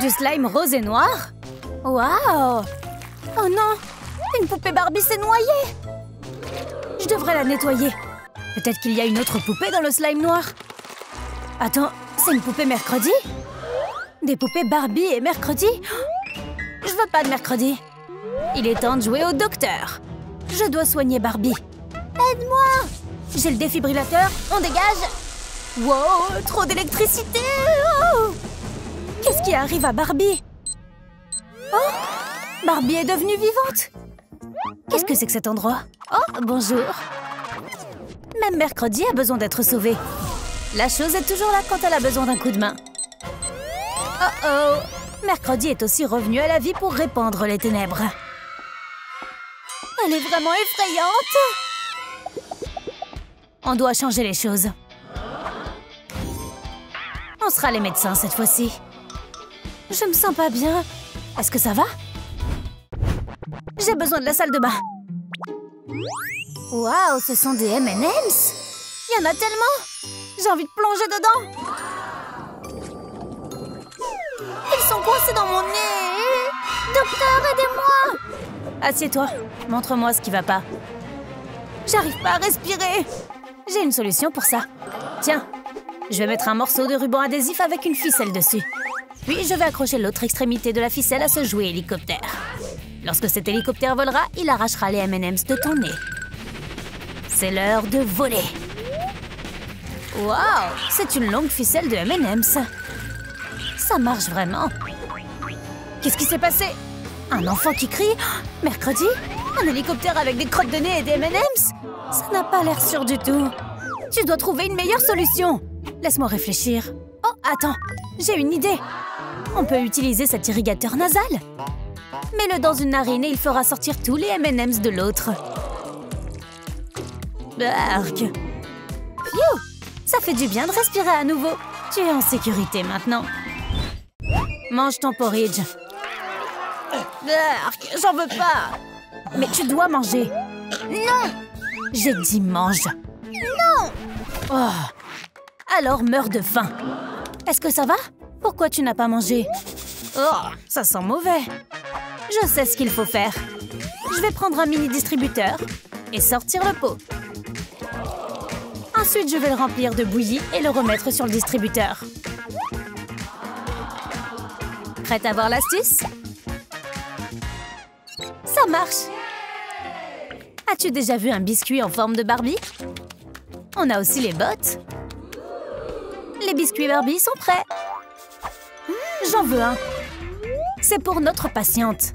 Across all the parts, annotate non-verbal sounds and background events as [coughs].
Du slime rose et noir Waouh Oh non Une poupée Barbie s'est noyée Je devrais la nettoyer. Peut-être qu'il y a une autre poupée dans le slime noir. Attends, c'est une poupée mercredi? Des poupées Barbie et mercredi? Je veux pas de mercredi. Il est temps de jouer au docteur. Je dois soigner Barbie. Aide-moi J'ai le défibrillateur, on dégage Wow, trop d'électricité Qui arrive à Barbie Oh Barbie est devenue vivante Qu'est-ce que c'est que cet endroit? Oh, bonjour Même mercredi a besoin d'être sauvé. La chose est toujours là quand elle a besoin d'un coup de main. Oh oh Mercredi est aussi revenue à la vie pour répandre les ténèbres. Elle est vraiment effrayante On doit changer les choses. On sera les médecins cette fois-ci. Je me sens pas bien. Est-ce que ça va? J'ai besoin de la salle de bain. Waouh, ce sont des M&M's Il y en a tellement J'ai envie de plonger dedans Ils sont coincés dans mon nez Docteur, aidez-moi Assieds-toi. Montre-moi ce qui va pas. J'arrive pas à respirer J'ai une solution pour ça. Tiens, je vais mettre un morceau de ruban adhésif avec une ficelle dessus. Puis je vais accrocher l'autre extrémité de la ficelle à ce jouet hélicoptère. Lorsque cet hélicoptère volera, il arrachera les M&M's de ton nez. C'est l'heure de voler. Waouh C'est une longue ficelle de M&M's. Ça marche vraiment. Qu'est-ce qui s'est passé? Un enfant qui crie? Mercredi? Un hélicoptère avec des crottes de nez et des M&M's? Ça n'a pas l'air sûr du tout. Tu dois trouver une meilleure solution. Laisse-moi réfléchir. Oh, attends, j'ai une idée. On peut utiliser cet irrigateur nasal. Mets-le dans une narine et il fera sortir tous les M&M's de l'autre. Bark. Phew Ça fait du bien de respirer à nouveau. Tu es en sécurité maintenant. Mange ton porridge. Bark, j'en veux pas. Mais tu dois manger. Non J'ai dit mange. Non Oh Alors meurs de faim. Est-ce que ça va? Pourquoi tu n'as pas mangé? Oh, ça sent mauvais. Je sais ce qu'il faut faire. Je vais prendre un mini distributeur et sortir le pot. Ensuite, je vais le remplir de bouillie et le remettre sur le distributeur. Prête à voir l'astuce? Ça marche As-tu déjà vu un biscuit en forme de Barbie? On a aussi les bottes. Les biscuits Barbie sont prêts. J'en veux un. C'est pour notre patiente.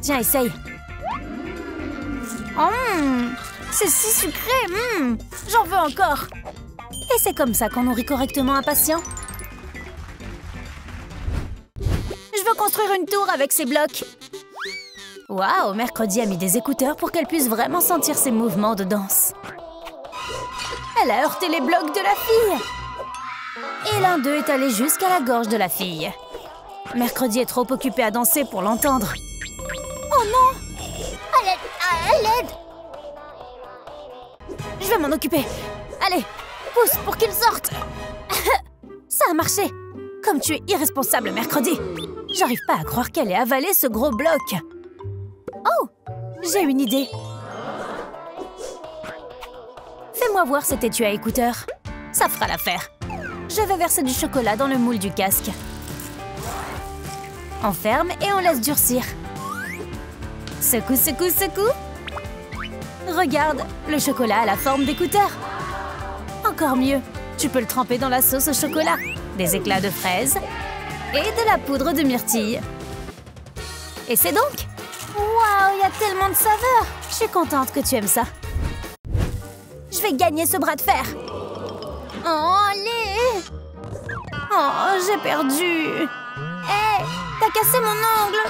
Tiens, essaye. Hum, c'est si sucré. hum, J'en veux encore. Et c'est comme ça qu'on nourrit correctement un patient. Je veux construire une tour avec ces blocs. Waouh, Mercredi a mis des écouteurs pour qu'elle puisse vraiment sentir ses mouvements de danse. Elle a heurté les blocs de la fille. Et l'un d'eux est allé jusqu'à la gorge de la fille. Mercredi est trop occupé à danser pour l'entendre. Oh non À l'aide À l'aide Je vais m'en occuper. Allez, pousse pour qu'il sorte. [laughs] Ça a marché. Comme tu es irresponsable, Mercredi. J'arrive pas à croire qu'elle ait avalé ce gros bloc. Oh J'ai une idée. Fais-moi voir cet étui à écouteurs. Ça fera l'affaire. Je vais verser du chocolat dans le moule du casque. On ferme et on laisse durcir. Secoue, secoue, secoue. Regarde, le chocolat a la forme d'écouteur. Encore mieux, tu peux le tremper dans la sauce au chocolat, des éclats de fraises et de la poudre de myrtille. Et c'est donc Waouh, il y a tellement de saveurs Je suis contente que tu aimes ça. Je vais gagner ce bras de fer. Oh, Oh, j'ai perdu. Hé, t'as cassé mon ongle.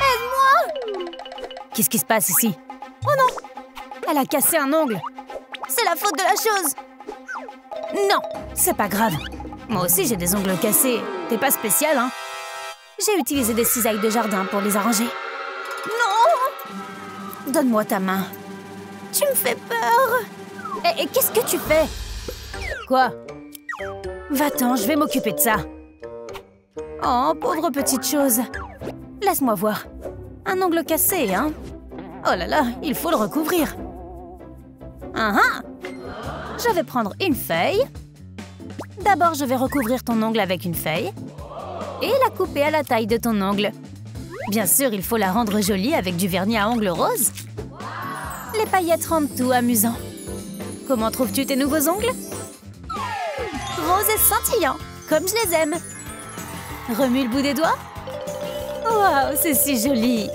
Aide-moi. Qu'est-ce qui se passe ici? Oh non Elle a cassé un ongle. C'est la faute de la chose. Non, c'est pas grave. Moi aussi, j'ai des ongles cassés. T'es pas spécial, hein? J'ai utilisé des cisailles de jardin pour les arranger. Non! Donne-moi ta main. Tu me fais peur. Et, et qu'est-ce que tu fais? Quoi? Va-t'en, je vais m'occuper de ça. Oh, pauvre petite chose. Laisse-moi voir. Un ongle cassé, hein Oh là là, il faut le recouvrir. Ah ah Je vais prendre une feuille. D'abord, je vais recouvrir ton ongle avec une feuille. Et la couper à la taille de ton ongle. Bien sûr, il faut la rendre jolie avec du vernis à ongles rose. Les paillettes rendent tout amusant. Comment trouves-tu tes nouveaux ongles? Rose et scintillants, comme je les aime. Remue le bout des doigts. Waouh, c'est si joli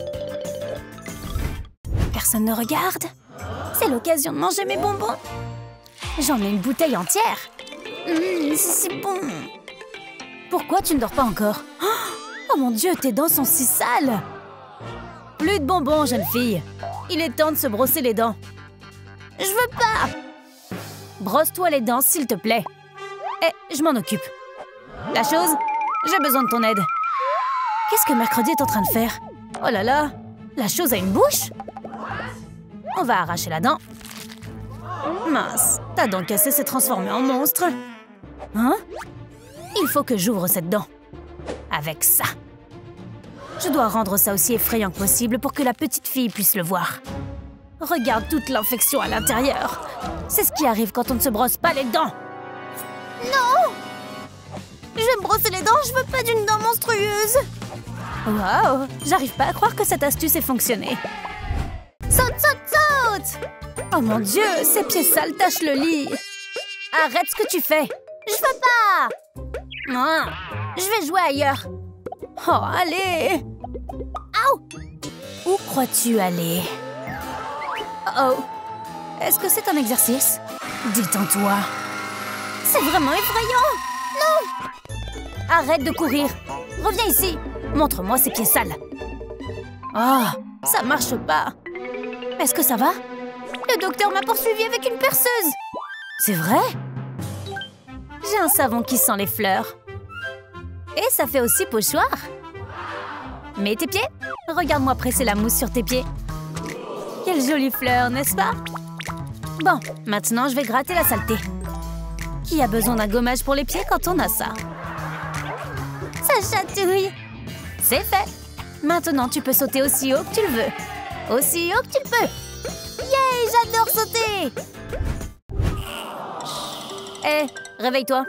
Personne ne regarde. C'est l'occasion de manger mes bonbons. J'en ai une bouteille entière. Mmh, c'est si bon. Pourquoi tu ne dors pas encore? Oh mon Dieu, tes dents sont si sales Plus de bonbons, jeune fille. Il est temps de se brosser les dents. Je veux pas Brosse-toi les dents, s'il te plaît. Eh, je m'en occupe. La chose, j'ai besoin de ton aide. Qu'est-ce que Mercredi est en train de faire? Oh là là La chose a une bouche? On va arracher la dent. Mince, ta dent cassée s'est transformée en monstre. Hein? Il faut que j'ouvre cette dent. Avec ça. Je dois rendre ça aussi effrayant que possible pour que la petite fille puisse le voir. Regarde toute l'infection à l'intérieur. C'est ce qui arrive quand on ne se brosse pas les dents. Non Je vais me brosser les dents, je veux pas d'une dent monstrueuse. Waouh J'arrive pas à croire que cette astuce ait fonctionné. Saute, saute, saute Oh mon Dieu, ces pieds sales tachent le lit. Arrête ce que tu fais. Je veux pas Non, je vais jouer ailleurs. Oh, allez Aouh Où crois-tu aller? Oh Est-ce que c'est un exercice? Détends-toi. C'est vraiment effrayant Non Arrête de courir. Reviens ici. Montre-moi ces pieds sales. Oh, ça marche pas. Est-ce que ça va? Le docteur m'a poursuivi avec une perceuse. C'est vrai? J'ai un savon qui sent les fleurs. Et ça fait aussi pochoir. Mets tes pieds. Regarde-moi presser la mousse sur tes pieds. Quelle jolie fleur, n'est-ce pas? Bon, maintenant je vais gratter la saleté. Qui a besoin d'un gommage pour les pieds quand on a ça Ça chatouille C'est fait Maintenant, tu peux sauter aussi haut que tu le veux. Aussi haut que tu le peux. Yay, j'adore sauter Hé, réveille-toi.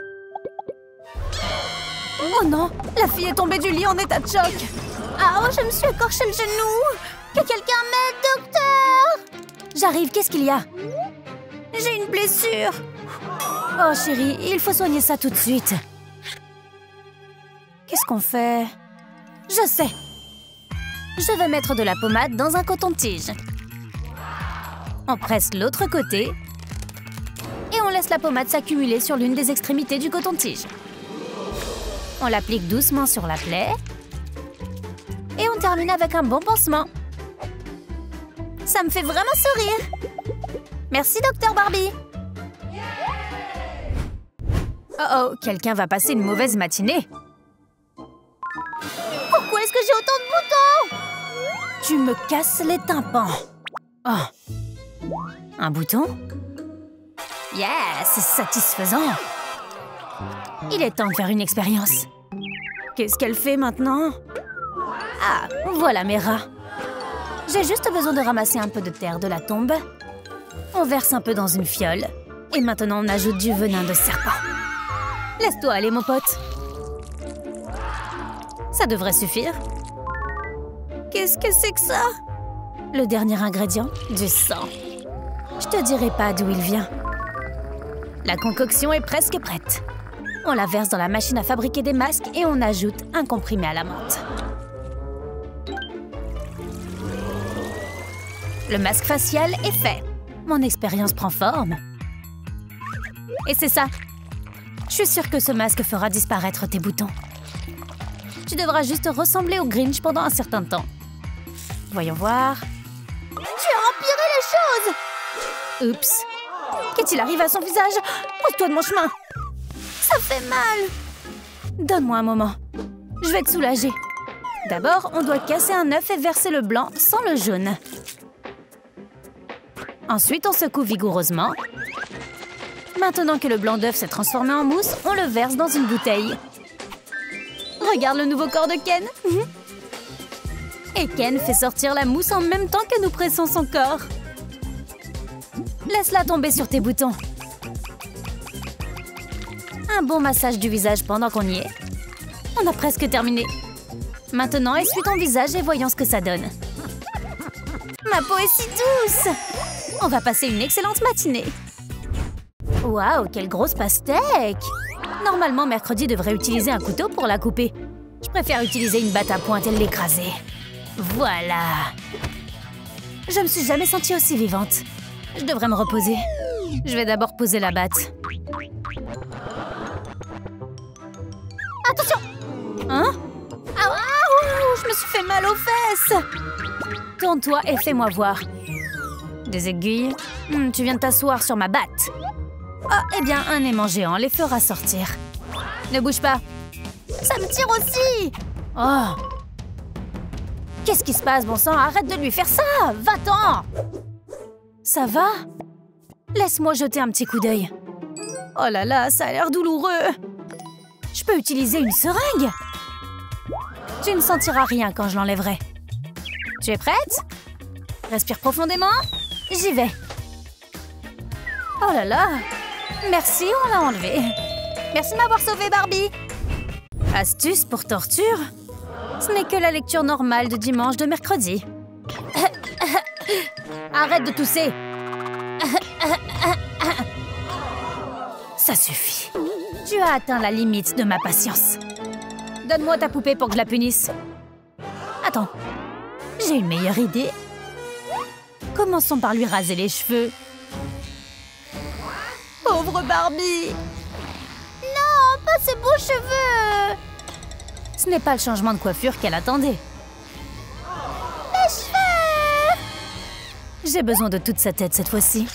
Oh non, la fille est tombée du lit en état de choc. Ah, oh, je me suis écorché le genou. Que quelqu'un m'aide, docteur J'arrive, qu'est-ce qu'il y a? J'ai une blessure. Oh chérie, il faut soigner ça tout de suite. Qu'est-ce qu'on fait? Je sais. Je vais mettre de la pommade dans un coton-tige. On presse l'autre côté et on laisse la pommade s'accumuler sur l'une des extrémités du coton-tige. On l'applique doucement sur la plaie et on termine avec un bon pansement. Ça me fait vraiment sourire. Merci, docteur Barbie. Oh oh, quelqu'un va passer une mauvaise matinée. Pourquoi est-ce que j'ai autant de boutons? Tu me casses les tympans. Oh. Un bouton? Yeah, c'est satisfaisant. Il est temps de faire une expérience. Qu'est-ce qu'elle fait maintenant? Ah, voilà mes rats. J'ai juste besoin de ramasser un peu de terre de la tombe. On verse un peu dans une fiole. Et maintenant, on ajoute du venin de serpent. Laisse-toi aller, mon pote. Ça devrait suffire. Qu'est-ce que c'est que ça? Le dernier ingrédient, du sang. Je te dirai pas d'où il vient. La concoction est presque prête. On la verse dans la machine à fabriquer des masques et on ajoute un comprimé à la menthe. Le masque facial est fait. Mon expérience prend forme. Et c'est ça. Je suis sûre que ce masque fera disparaître tes boutons. Tu devras juste ressembler au Grinch pendant un certain temps. Voyons voir. Tu as empiré les choses Oups. Qu'est-il arrive à son visage? Pose-toi de mon chemin Ça fait mal Donne-moi un moment. Je vais te soulager. D'abord, on doit casser un œuf et verser le blanc sans le jaune. Ensuite, on secoue vigoureusement. Maintenant que le blanc d'œuf s'est transformé en mousse, on le verse dans une bouteille. Regarde le nouveau corps de Ken. [laughs] Et Ken fait sortir la mousse en même temps que nous pressons son corps. Laisse-la tomber sur tes boutons. Un bon massage du visage pendant qu'on y est. On a presque terminé. Maintenant, essuie ton visage et voyons ce que ça donne. Ma peau est si douce On va passer une excellente matinée. Waouh, quelle grosse pastèque Normalement, mercredi devrait utiliser un couteau pour la couper. Je préfère utiliser une batte à pointe et l'écraser. Voilà Je me suis jamais sentie aussi vivante. Je devrais me reposer. Je vais d'abord poser la batte. Attention Hein? Ah, Je me suis fait mal aux fesses Tourne-toi et fais-moi voir. Des aiguilles hmm, Tu viens de t'asseoir sur ma batte. Oh, eh bien, un aimant géant les fera sortir. Ne bouge pas. Ça me tire aussi Oh Qu'est-ce qui se passe, bon sang? Arrête de lui faire ça Va-t'en Ça va? Laisse-moi jeter un petit coup d'œil. Oh là là, ça a l'air douloureux Je peux utiliser une seringue Tu ne sentiras rien quand je l'enlèverai. Tu es prête? Respire profondément. J'y vais. Oh là là Merci, on l'a enlevé. Merci de m'avoir sauvé, Barbie. Astuce pour torture? Ce n'est que la lecture normale de dimanche de mercredi. [laughs] Arrête de tousser. Ça suffit. Tu as atteint la limite de ma patience. Donne-moi ta poupée pour que je la punisse. Attends, j'ai une meilleure idée. Commençons par lui raser les cheveux. Pauvre Barbie Non, pas ces beaux cheveux Ce n'est pas le changement de coiffure qu'elle attendait. Cheveux J'ai besoin de toute sa tête cette fois-ci.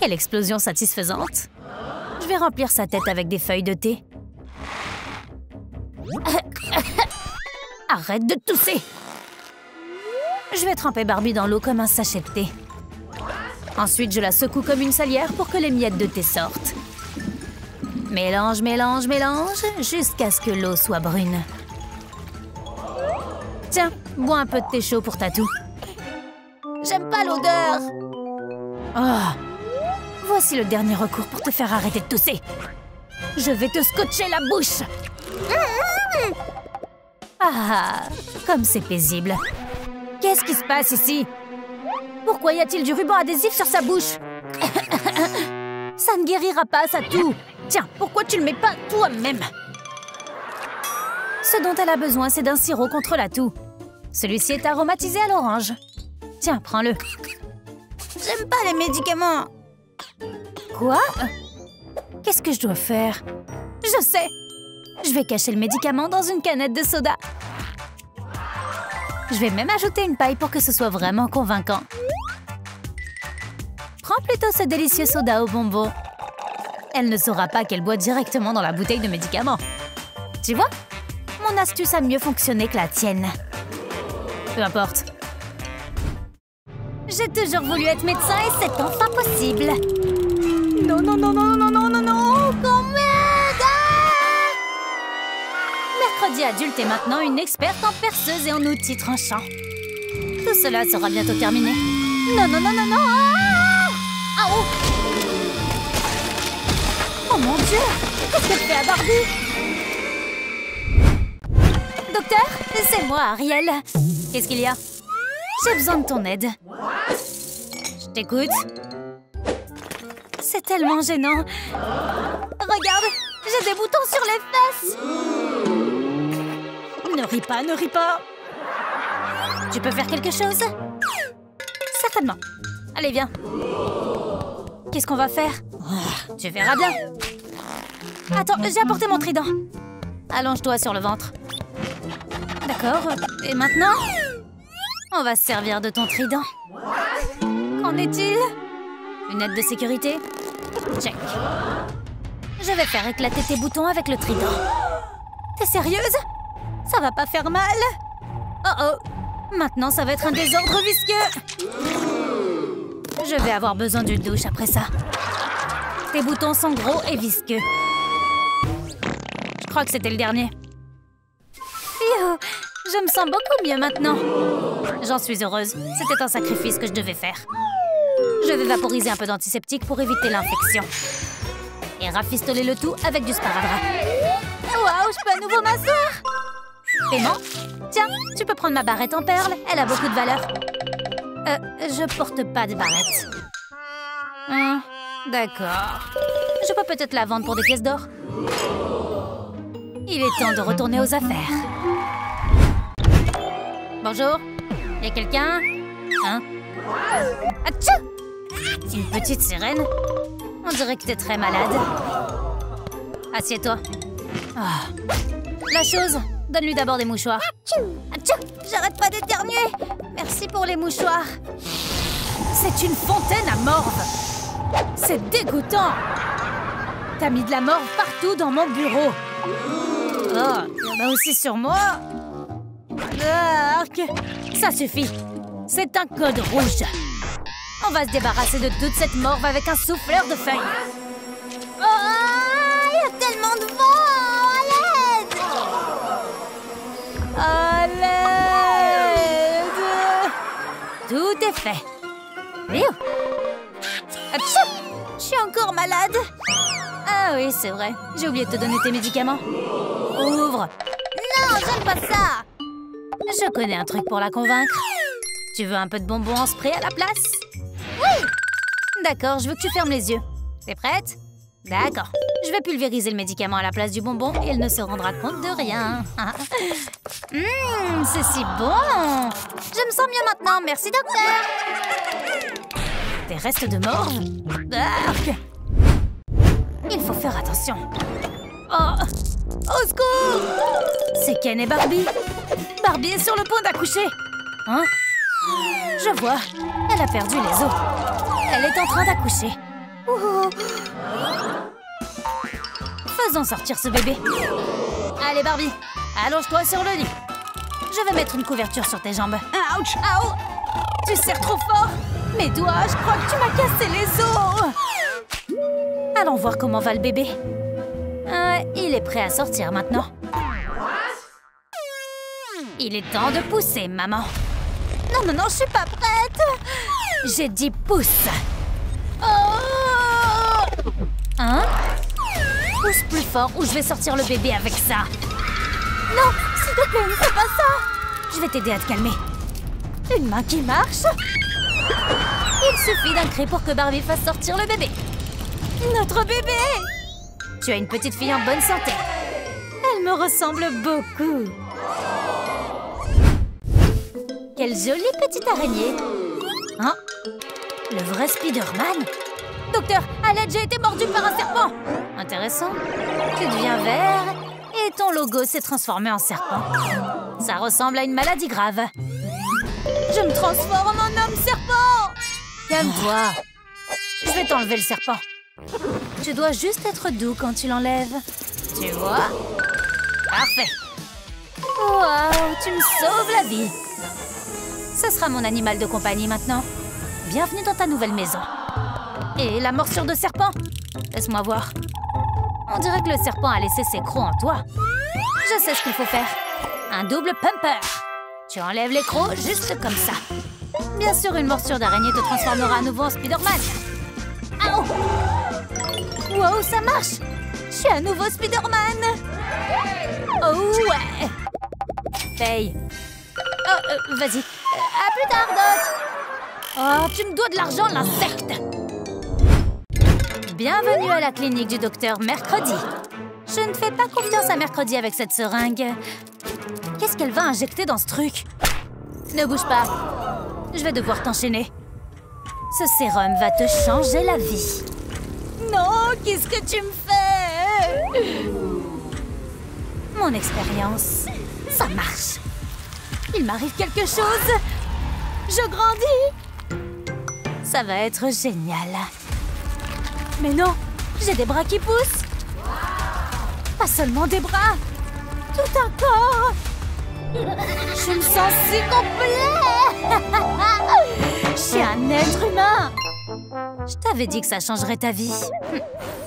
Quelle explosion satisfaisante Je vais remplir sa tête avec des feuilles de thé. [coughs] Arrête de tousser Je vais tremper Barbie dans l'eau comme un sachet de thé. Ensuite, je la secoue comme une salière pour que les miettes de thé sortent. Mélange, mélange, mélange, jusqu'à ce que l'eau soit brune. Tiens, bois un peu de thé chaud pour Tatou. J'aime pas l'odeur Oh Voici le dernier recours pour te faire arrêter de tousser. Je vais te scotcher la bouche Ah Comme c'est paisible Qu'est-ce qui se passe ici? Pourquoi y a-t-il du ruban adhésif sur sa bouche [coughs] Ça ne guérira pas, ça tout Tiens, pourquoi tu le mets pas toi-même Ce dont elle a besoin, c'est d'un sirop contre la toux. Celui-ci est aromatisé à l'orange. Tiens, prends-le. J'aime pas les médicaments. Quoi Qu'est-ce que je dois faire Je sais Je vais cacher le médicament dans une canette de soda. Je vais même ajouter une paille pour que ce soit vraiment convaincant. Prends plutôt ce délicieux soda au bonbon. Elle ne saura pas qu'elle boit directement dans la bouteille de médicaments. Tu vois? Mon astuce a mieux fonctionné que la tienne. Peu importe. J'ai toujours voulu être médecin et c'est enfin possible. Non, non, non, non, non, non, non, non, quand même Mercredi adulte est maintenant une experte en perceuse et en outils tranchants. Tout cela sera bientôt terminé. Non, non, non, non, non ah ah oh Oh mon Dieu Qu'est-ce qu'elle à Barbie? Docteur C'est moi, Ariel. Qu'est-ce qu'il y a? J'ai besoin de ton aide. Je t'écoute. C'est tellement gênant. Regarde J'ai des boutons sur les fesses Ne ris pas, ne ris pas Tu peux faire quelque chose? Certainement. Allez, viens. Qu'est-ce qu'on va faire ah, Tu verras bien. Attends, j'ai apporté mon trident. Allonge-toi sur le ventre. D'accord. Et maintenant On va se servir de ton trident. Qu'en est-il? Une aide de sécurité? Check. Je vais faire éclater tes boutons avec le trident. T'es sérieuse? Ça va pas faire mal? Oh oh Maintenant, ça va être un désordre visqueux je vais avoir besoin d'une douche après ça. Tes boutons sont gros et visqueux. Je crois que c'était le dernier. Je me sens beaucoup mieux maintenant. J'en suis heureuse. C'était un sacrifice que je devais faire. Je vais vaporiser un peu d'antiseptique pour éviter l'infection. Et rafistoler le tout avec du sparadrap. Waouh, je peux à nouveau m'asseoir Paiement Tiens, tu peux prendre ma barrette en perles. Elle a beaucoup de valeur. Euh, je porte pas de barrette. Hum, D'accord. Je peux peut-être la vendre pour des pièces d'or. Il est temps de retourner aux affaires. Bonjour Y a quelqu'un? Hein? Atchou Une petite sirène? On dirait que t'es très malade. Assieds-toi. Ah. La chose Donne-lui d'abord des mouchoirs. J'arrête pas d'éternuer Merci pour les mouchoirs. C'est une fontaine à morve C'est dégoûtant T'as mis de la morve partout dans mon bureau. Oh, aussi sur moi. Ça suffit. C'est un code rouge. On va se débarrasser de toute cette morve avec un souffleur de feuilles. Oh, il y a tellement de Tout est fait. Atchou Je suis encore malade. Ah oui, c'est vrai. J'ai oublié de te donner tes médicaments. Ouvre. Non, j'aime pas ça Je connais un truc pour la convaincre. Tu veux un peu de bonbons en spray à la place? Oui D'accord, je veux que tu fermes les yeux. T'es prête? D'accord. Je vais pulvériser le médicament à la place du bonbon et elle ne se rendra compte de rien. [laughs] Hum, c'est si bon Je me sens mieux maintenant, merci docteur Des restes de mort Arc Il faut faire attention. Oh Au secours C'est Ken et Barbie Barbie est sur le point d'accoucher Hein? Je vois. Elle a perdu les os. Elle est en train d'accoucher. Ouh. Faisons sortir ce bébé. Allez Barbie, allonge-toi sur le lit. Je vais mettre une couverture sur tes jambes. Ouch Ow Tu serres trop fort Mes doigts, je crois que tu m'as cassé les os Allons voir comment va le bébé. Euh, il est prêt à sortir maintenant. Il est temps de pousser, maman. Non, non, non, je suis pas prête. J'ai dit pousse. Oh Hein? Plus fort ou je vais sortir le bébé avec ça. Non, s'il te plaît, ne fais pas ça. Je vais t'aider à te calmer. Une main qui marche. Il suffit d'un cri pour que Barbie fasse sortir le bébé. Notre bébé Tu as une petite fille en bonne santé. Elle me ressemble beaucoup. Quelle jolie petite araignée Hein? Le vrai Spider-Man Docteur, l'aide, j'ai été mordu par un serpent Intéressant. Tu deviens vert et ton logo s'est transformé en serpent. Ça ressemble à une maladie grave. Je me transforme en homme serpent Calme-toi. Je vais t'enlever le serpent. Tu dois juste être doux quand tu l'enlèves. Tu vois? Parfait. Waouh, tu me sauves la vie. Ce sera mon animal de compagnie maintenant. Bienvenue dans ta nouvelle maison. Et la morsure de serpent Laisse-moi voir. On dirait que le serpent a laissé ses crocs en toi. Je sais ce qu'il faut faire. Un double pumper. Tu enlèves les crocs juste comme ça. Bien sûr, une morsure d'araignée te transformera à nouveau en Spider-Man. Ow Wow, ça marche Je suis à nouveau Spider-Man Oh ouais Paye. Oh, euh, vas-y. Euh, à plus tard, Doc Oh, tu me dois de l'argent, l'insecte Bienvenue à la clinique du docteur Mercredi. Je ne fais pas confiance à Mercredi avec cette seringue. Qu'est-ce qu'elle va injecter dans ce truc? Ne bouge pas. Je vais devoir t'enchaîner. Ce sérum va te changer la vie. Non, qu'est-ce que tu me fais? Mon expérience, ça marche. Il m'arrive quelque chose. Je grandis. Ça va être génial. Mais non J'ai des bras qui poussent. Pas seulement des bras Tout un corps. Je me sens si complet [laughs] Je suis un être humain. Je t'avais dit que ça changerait ta vie.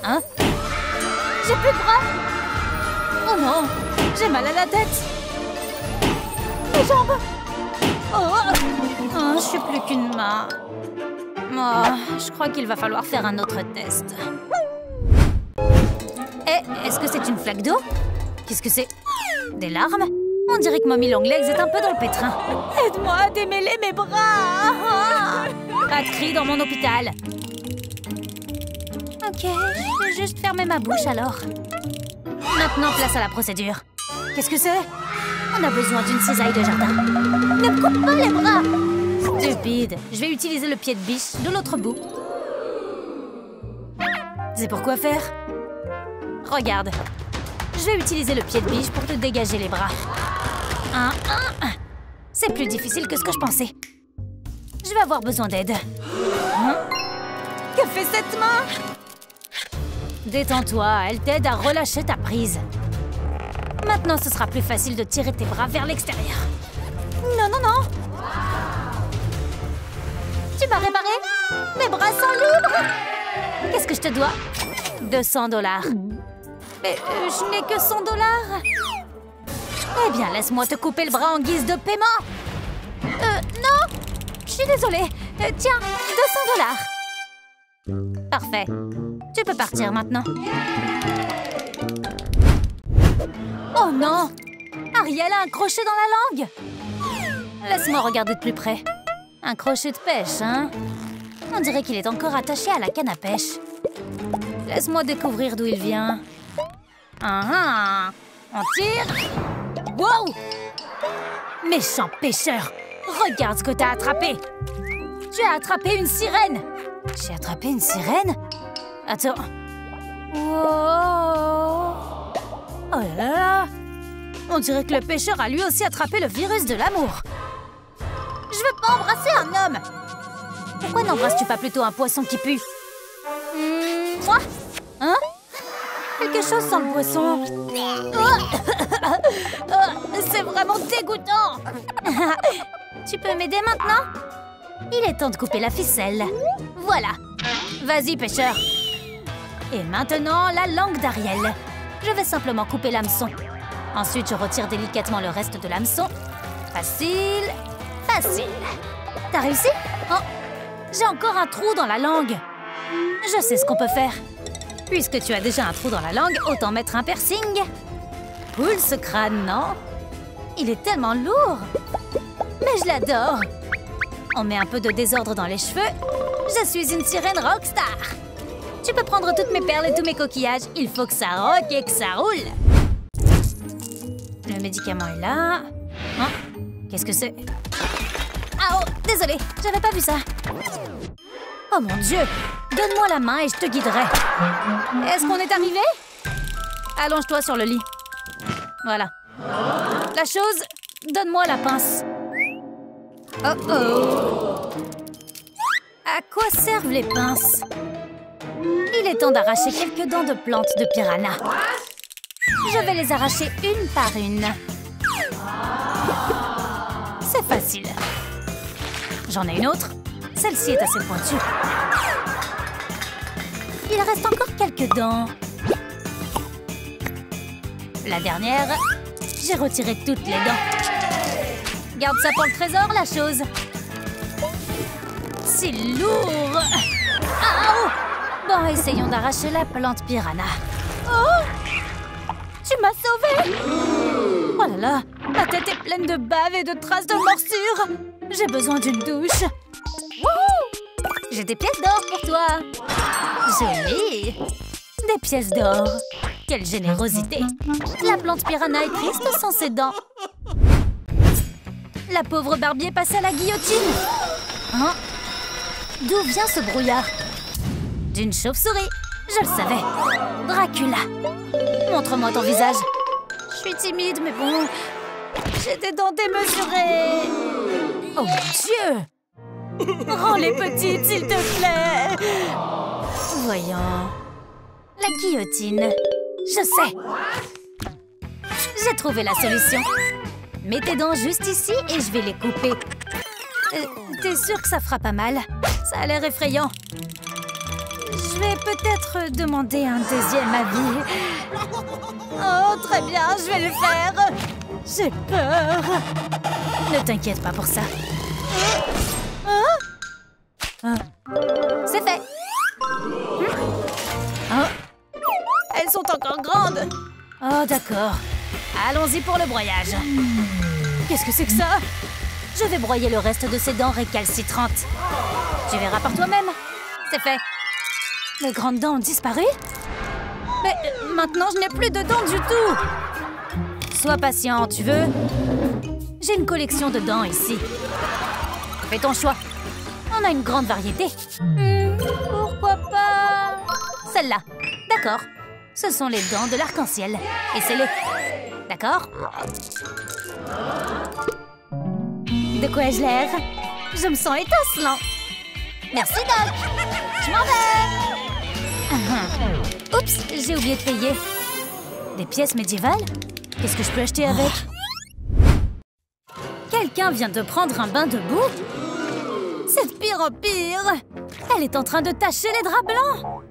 Hein? J'ai plus de bras. Oh non J'ai mal à la tête. Les jambes. Oh, oh Je suis plus qu'une main. Oh, je crois qu'il va falloir faire un autre test. Eh, est-ce que c'est une flaque d'eau? Qu'est-ce que c'est? Des larmes? On dirait que Mommy Longlegs est un peu dans le pétrin. Aide-moi à démêler mes bras Pas de cris dans mon hôpital. Ok, je vais juste fermer ma bouche alors. Maintenant, place à la procédure. Qu'est-ce que c'est? On a besoin d'une cisaille de jardin. Ne me coupe pas les bras Stupide. Je vais utiliser le pied de biche de l'autre bout. C'est pour quoi faire? Regarde. Je vais utiliser le pied de biche pour te dégager les bras. Un, un, un. C'est plus difficile que ce que je pensais. Je vais avoir besoin d'aide. Hein? Que fait cette main? Détends-toi, elle t'aide à relâcher ta prise. Maintenant, ce sera plus facile de tirer tes bras vers l'extérieur. Non, non, non Tu m'as réparé Mes bras sont libres Qu'est-ce que je te dois? 200 dollars. Mais euh, je n'ai que 100 dollars. Eh bien, laisse-moi te couper le bras en guise de paiement. Euh, non Je suis désolée. Euh, tiens, 200 dollars. Parfait. Tu peux partir maintenant. Oh non Ariel a un crochet dans la langue Laisse-moi regarder de plus près. Un crochet de pêche, hein On dirait qu'il est encore attaché à la canne à pêche. Laisse-moi découvrir d'où il vient. Ah ah On tire Wow Méchant pêcheur Regarde ce que t'as attrapé Tu as attrapé une sirène J'ai attrapé une sirène? Attends. Wow. Oh là là On dirait que le pêcheur a lui aussi attrapé le virus de l'amour. Je veux pas embrasser un homme Pourquoi n'embrasses-tu pas plutôt un poisson qui pue mmh, Moi Hein Quelque chose sans le poisson. [coughs] C'est vraiment dégoûtant [laughs] Tu peux m'aider maintenant Il est temps de couper la ficelle. Voilà. Vas-y, pêcheur. Et maintenant, la langue d'Ariel. Je vais simplement couper l'hameçon. Ensuite, je retire délicatement le reste de l'hameçon. Facile, facile. T'as réussi? Oh, j'ai encore un trou dans la langue. Je sais ce qu'on peut faire. Puisque tu as déjà un trou dans la langue, autant mettre un piercing. Cool ce crâne, non? Il est tellement lourd. Mais je l'adore. On met un peu de désordre dans les cheveux. Je suis une sirène rockstar. Tu peux prendre toutes mes perles et tous mes coquillages. Il faut que ça rock et que ça roule. Le médicament est là. Hein Qu'est-ce que c'est? Ah oh Désolée, j'avais pas vu ça. Oh mon Dieu Donne-moi la main et je te guiderai. Est-ce qu'on est arrivé? Allonge-toi sur le lit. Voilà. La chose, donne-moi la pince. Oh oh À quoi servent les pinces? Il est temps d'arracher quelques dents de plantes de piranha. Je vais les arracher une par une. C'est facile. J'en ai une autre. Celle-ci est assez pointue. Il reste encore quelques dents. La dernière, j'ai retiré toutes les dents. Garde ça pour le trésor, la chose. C'est lourd. Ah, oh Bon, essayons d'arracher la plante piranha. Oh Tu m'as sauvée Oh là là Ma tête est pleine de bave et de traces de morsure J'ai besoin d'une douche J'ai des pièces d'or pour toi Joli Des pièces d'or Quelle générosité La plante piranha est triste sans ses dents La pauvre barbier passe à la guillotine Hein? D'où vient ce brouillard? D'une chauve-souris. Je le savais. Dracula. Montre-moi ton visage. Je suis timide, mais bon... J'ai des dents démesurées. Oh Dieu Rends-les petites, s'il te plaît Voyons... La guillotine. Je sais. J'ai trouvé la solution. Mets tes dents juste ici et je vais les couper. Euh, T'es sûr que ça fera pas mal? Ça a l'air effrayant. Je vais peut-être demander un deuxième avis. Oh, très bien, je vais le faire. J'ai peur. Ne t'inquiète pas pour ça. Hein? C'est fait. Hein? Elles sont encore grandes. Oh, d'accord. Allons-y pour le broyage. Qu'est-ce que c'est que ça? Je vais broyer le reste de ces dents récalcitrantes. Tu verras par toi-même. C'est fait. Les grandes dents ont disparu Mais euh, maintenant, je n'ai plus de dents du tout. Sois patient, tu veux J'ai une collection de dents ici. Fais ton choix. On a une grande variété. Hmm, pourquoi pas? Celle-là. D'accord. Ce sont les dents de l'arc-en-ciel. Et c'est les... D'accord? De quoi ai-je l'air? Je me sens étincelant. Merci, Doc. Je m'en vais. Oups, j'ai oublié de payer. Des pièces médiévales? Qu'est-ce que je peux acheter avec? Quelqu'un vient de prendre un bain de boue C'est pire en pire. Elle est en train de tacher les draps blancs.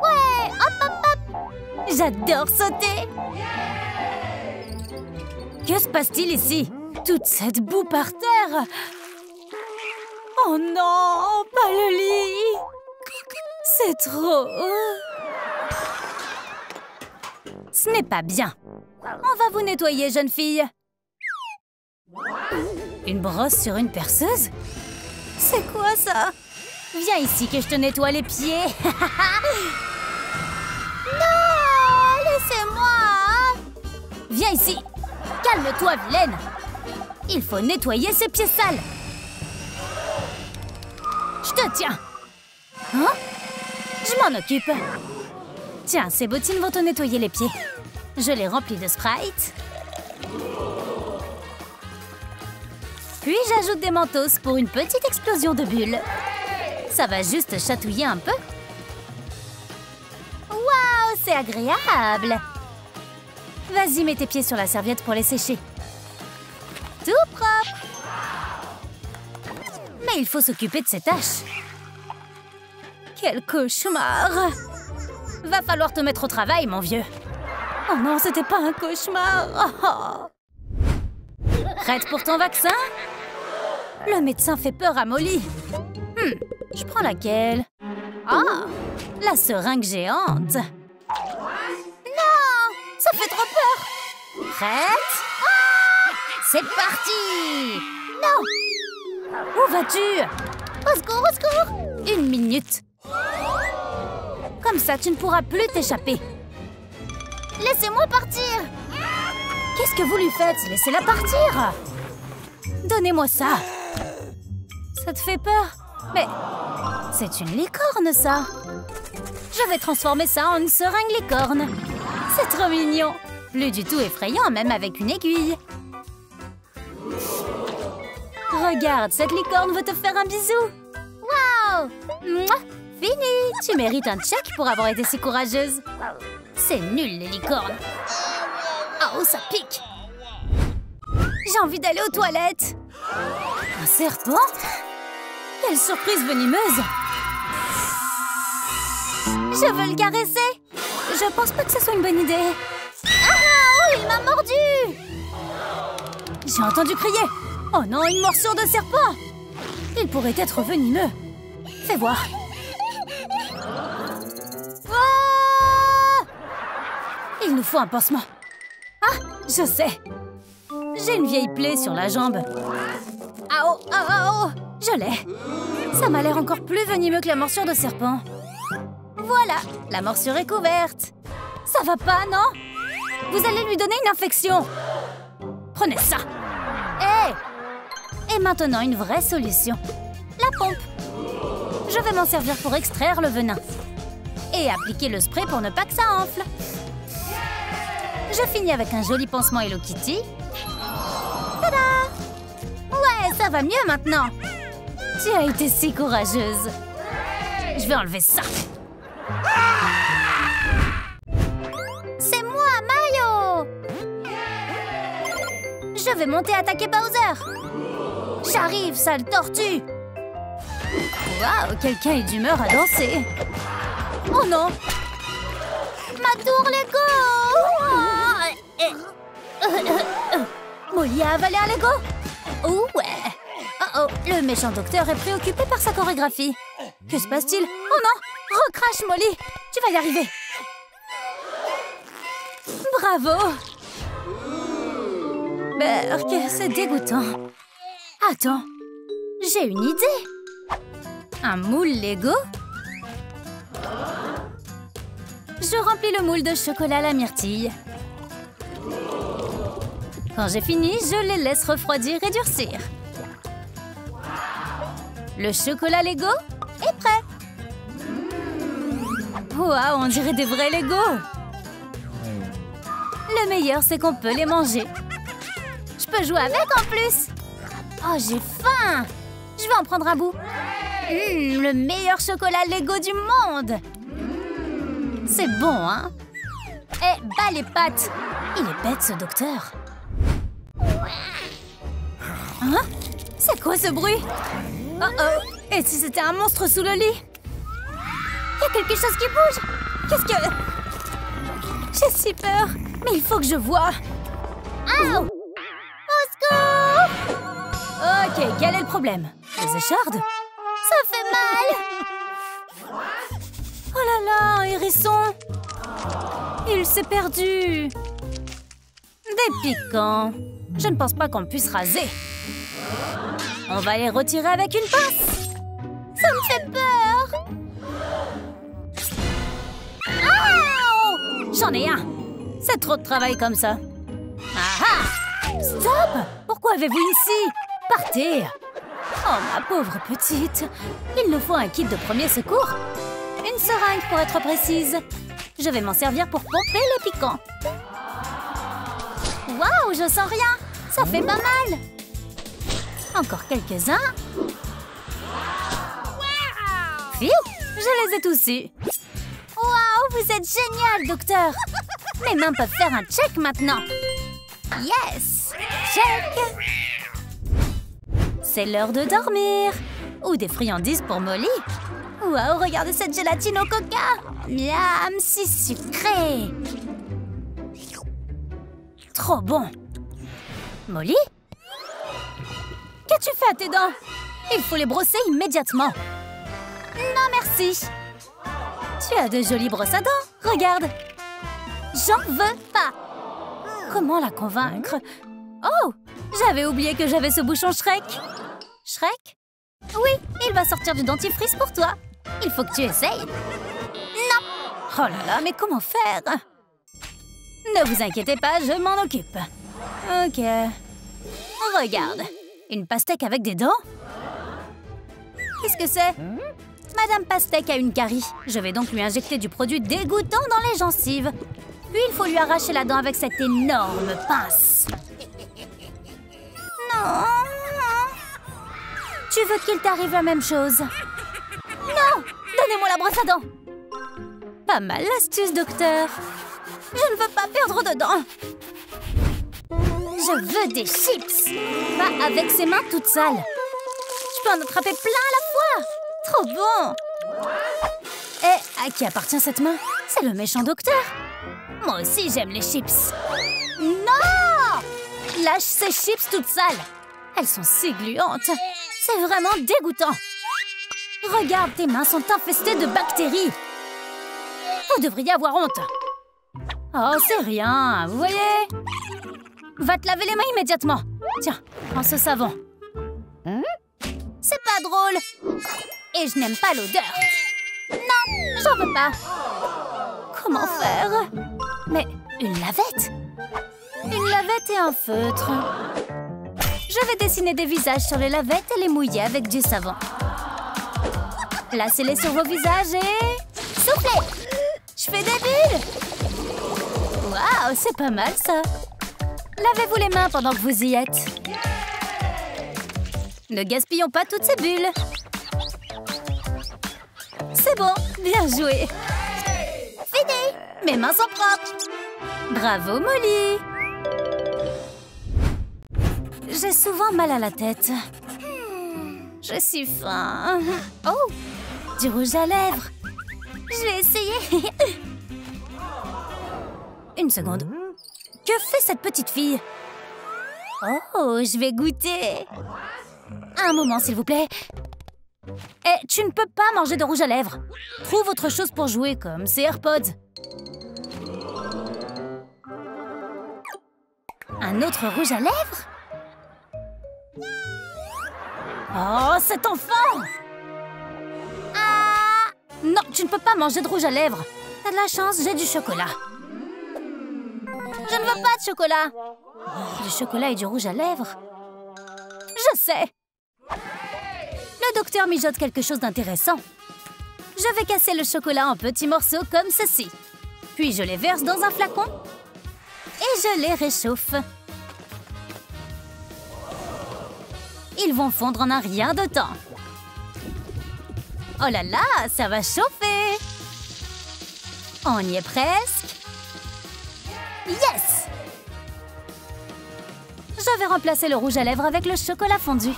Ouais, hop, hop, hop. J'adore sauter. Que se passe-t-il ici? Toute cette boue par terre. Oh non, pas le lit. C'est trop Ce n'est pas bien. On va vous nettoyer, jeune fille Une brosse sur une perceuse? C'est quoi ça? Viens ici que je te nettoie les pieds. [laughs] Non Laissez-moi. Viens ici. Calme-toi, vilaine. Il faut nettoyer ses pieds sales. Je te tiens. Hein? Je m'en occupe. Tiens, ces bottines vont te nettoyer les pieds. Je les remplis de Sprite. Puis j'ajoute des mentos pour une petite explosion de bulles. Ça va juste chatouiller un peu. Waouh, c'est agréable Vas-y, mets tes pieds sur la serviette pour les sécher. Tout propre Mais il faut s'occuper de ces tâches. Quel cauchemar Va falloir te mettre au travail, mon vieux. Oh non, c'était pas un cauchemar. [laughs] Prête pour ton vaccin? Le médecin fait peur à Molly. Hmm, je prends laquelle? Ah, la seringue géante. Non Ça fait trop peur. Prête? Ah C'est parti. Non. Où vas-tu? Au secours, au secours. Une minute. Comme ça, tu ne pourras plus t'échapper. Laissez-moi partir. Qu'est-ce que vous lui faites? Laissez-la partir Donnez-moi ça. Ça te fait peur? Mais c'est une licorne, ça. Je vais transformer ça en une seringue licorne. C'est trop mignon. Plus du tout effrayant, même avec une aiguille. Regarde, cette licorne veut te faire un bisou. Waouh! Fini! Tu mérites un check pour avoir été si courageuse. C'est nul, les licornes. Oh, ça pique J'ai envie d'aller aux toilettes. Un serpent? Quelle surprise venimeuse. Je veux le caresser. Je pense pas que ce soit une bonne idée. Ah Oh, il m'a mordu. J'ai entendu crier. Oh non, une morsure de serpent. Il pourrait être venimeux. Fais voir. Ah! Il nous faut un pansement. Ah, je sais. J'ai une vieille plaie sur la jambe. Ah oh, ah oh, je l'ai. Ça m'a l'air encore plus venimeux que la morsure de serpent. Voilà, la morsure est couverte. Ça va pas, non? Vous allez lui donner une infection. Prenez ça. Hé Et maintenant, une vraie solution. La pompe. Je vais m'en servir pour extraire le venin. Et appliquer le spray pour ne pas que ça enfle. Je finis avec un joli pansement Hello Kitty. Ouais, ça va mieux maintenant. Tu as été si courageuse. Je vais enlever ça. C'est moi, Mario Je vais monter attaquer Bowser. J'arrive, sale tortue Waouh, quelqu'un est d'humeur à danser. Oh non Ma tour Lego Molly a avalé un Lego Oh ouais Oh oh, le méchant docteur est préoccupé par sa chorégraphie. Que se passe-t-il Oh non Recrache, Molly Tu vas y arriver Bravo Berk, c'est dégoûtant. Attends, j'ai une idée. Un moule Lego Je remplis le moule de chocolat à la myrtille. Quand j'ai fini, je les laisse refroidir et durcir. Le chocolat Lego est prêt. Waouh, on dirait des vrais Lego. Le meilleur, c'est qu'on peut les manger. Je peux jouer avec en plus. Oh, j'ai faim. Je vais en prendre un bout. Hum, le meilleur chocolat Lego du monde. C'est bon, hein Eh, bas les pattes. Il est bête, ce docteur. Hein? C'est quoi ce bruit? Oh oh Et si c'était un monstre sous le lit? Il y a quelque chose qui bouge. Qu'est-ce que... J'ai si peur. Mais il faut que je voie Au secours! Ok, quel est le problème? Les échardes? Ça fait mal. Oh là là, hérisson! Il s'est perdu. Des piquants Je ne pense pas qu'on puisse raser. On va les retirer avec une pince. Ça me fait peur. Ouh J'en ai un. C'est trop de travail comme ça. Ah ah Stop Pourquoi avez-vous scie Partez. Oh, ma pauvre petite. Il nous faut un kit de premier secours. Une seringue pour être précise. Je vais m'en servir pour pomper les piquants Waouh, je sens rien. Ça fait pas mal. Encore quelques-uns. Pfiou Je les ai tous eus. Waouh, vous êtes génial, docteur. Mes mains peuvent faire un check maintenant. Yes Check. C'est l'heure de dormir. Ou des friandises pour Molly Waouh, regardez cette gélatine au coca. Miam, si sucré Trop bon. Molly? Qu'as-tu fait à tes dents? Il faut les brosser immédiatement. Non, merci. Tu as de jolies brosses à dents, regarde. J'en veux pas. Comment la convaincre? Oh J'avais oublié que j'avais ce bouchon Shrek. Shrek? Oui, il va sortir du dentifrice pour toi. Il faut que tu essayes. Non. Oh là là, mais comment faire? Ne vous inquiétez pas, je m'en occupe Ok. Regarde, une pastèque avec des dents? Qu'est-ce que c'est? Madame Pastèque a une carie. Je vais donc lui injecter du produit dégoûtant dans les gencives. Puis il faut lui arracher la dent avec cette énorme pince. Non Tu veux qu'il t'arrive la même chose? Non Donnez-moi la brosse à dents Pas mal l'astuce, docteur. Je ne veux pas perdre de dents. Je veux des chips. Pas avec ses mains toutes sales. Je peux en attraper plein à la fois. Trop bon. Et à qui appartient cette main? C'est le méchant docteur. Moi aussi j'aime les chips. Non! Lâche ces chips toutes sales. Elles sont si gluantes. C'est vraiment dégoûtant. Regarde, tes mains sont infestées de bactéries. Vous devriez avoir honte Oh, c'est rien, vous voyez. Va te laver les mains immédiatement. Tiens, prends ce savon. C'est pas drôle. Et je n'aime pas l'odeur. Non, j'en veux pas. Comment faire? Mais une lavette? Une lavette et un feutre. Je vais dessiner des visages sur les lavettes et les mouiller avec du savon. Placez-les sur vos visages et... Soufflez. Je fais des Waouh, c'est pas mal ça Lavez-vous les mains pendant que vous y êtes. Ne gaspillons pas toutes ces bulles. C'est bon, bien joué. Fini Mes mains sont propres. Bravo, Molly. J'ai souvent mal à la tête. Je suis faim. Oh Du rouge à lèvres. Je vais essayer. [laughs] Une seconde. Que fait cette petite fille? Oh, je vais goûter. Un moment, s'il vous plaît. Eh, tu ne peux pas manger de rouge à lèvres. Trouve autre chose pour jouer, comme ces AirPods. Un autre rouge à lèvres? Oh, cet enfant Ah Non, tu ne peux pas manger de rouge à lèvres. T'as de la chance, j'ai du chocolat. Je ne veux pas de chocolat. Du chocolat et du rouge à lèvres Je sais Le docteur mijote quelque chose d'intéressant. Je vais casser le chocolat en petits morceaux comme ceci. Puis je les verse dans un flacon et je les réchauffe. Ils vont fondre en un rien de temps. Oh là là, ça va chauffer On y est presque. Yes Je vais remplacer le rouge à lèvres avec le chocolat fondu.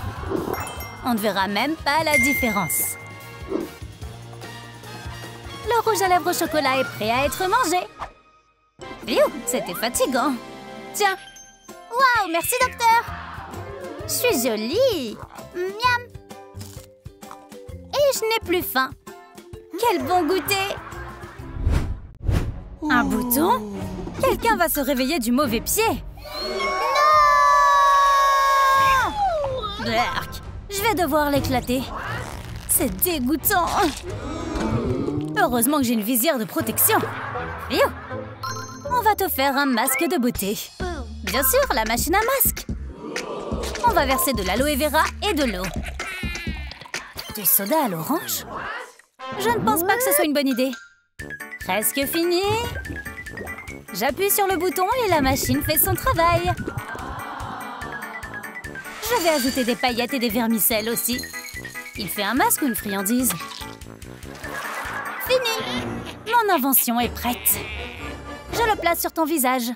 On ne verra même pas la différence. Le rouge à lèvres au chocolat est prêt à être mangé. C'était fatigant. Tiens. Waouh, merci docteur. Je suis jolie. Miam. Et je n'ai plus faim. Quel bon goûter Un bouton Quelqu'un va se réveiller du mauvais pied. Non Berk, je vais devoir l'éclater. C'est dégoûtant. Heureusement que j'ai une visière de protection. On va te faire un masque de beauté. Bien sûr, la machine à masque. On va verser de l'aloe vera et de l'eau. Du soda à l'orange Je ne pense pas que ce soit une bonne idée. Presque fini. J'appuie sur le bouton et la machine fait son travail. Je vais ajouter des paillettes et des vermicelles aussi. Il fait un masque ou une friandise Fini Mon invention est prête. Je le place sur ton visage.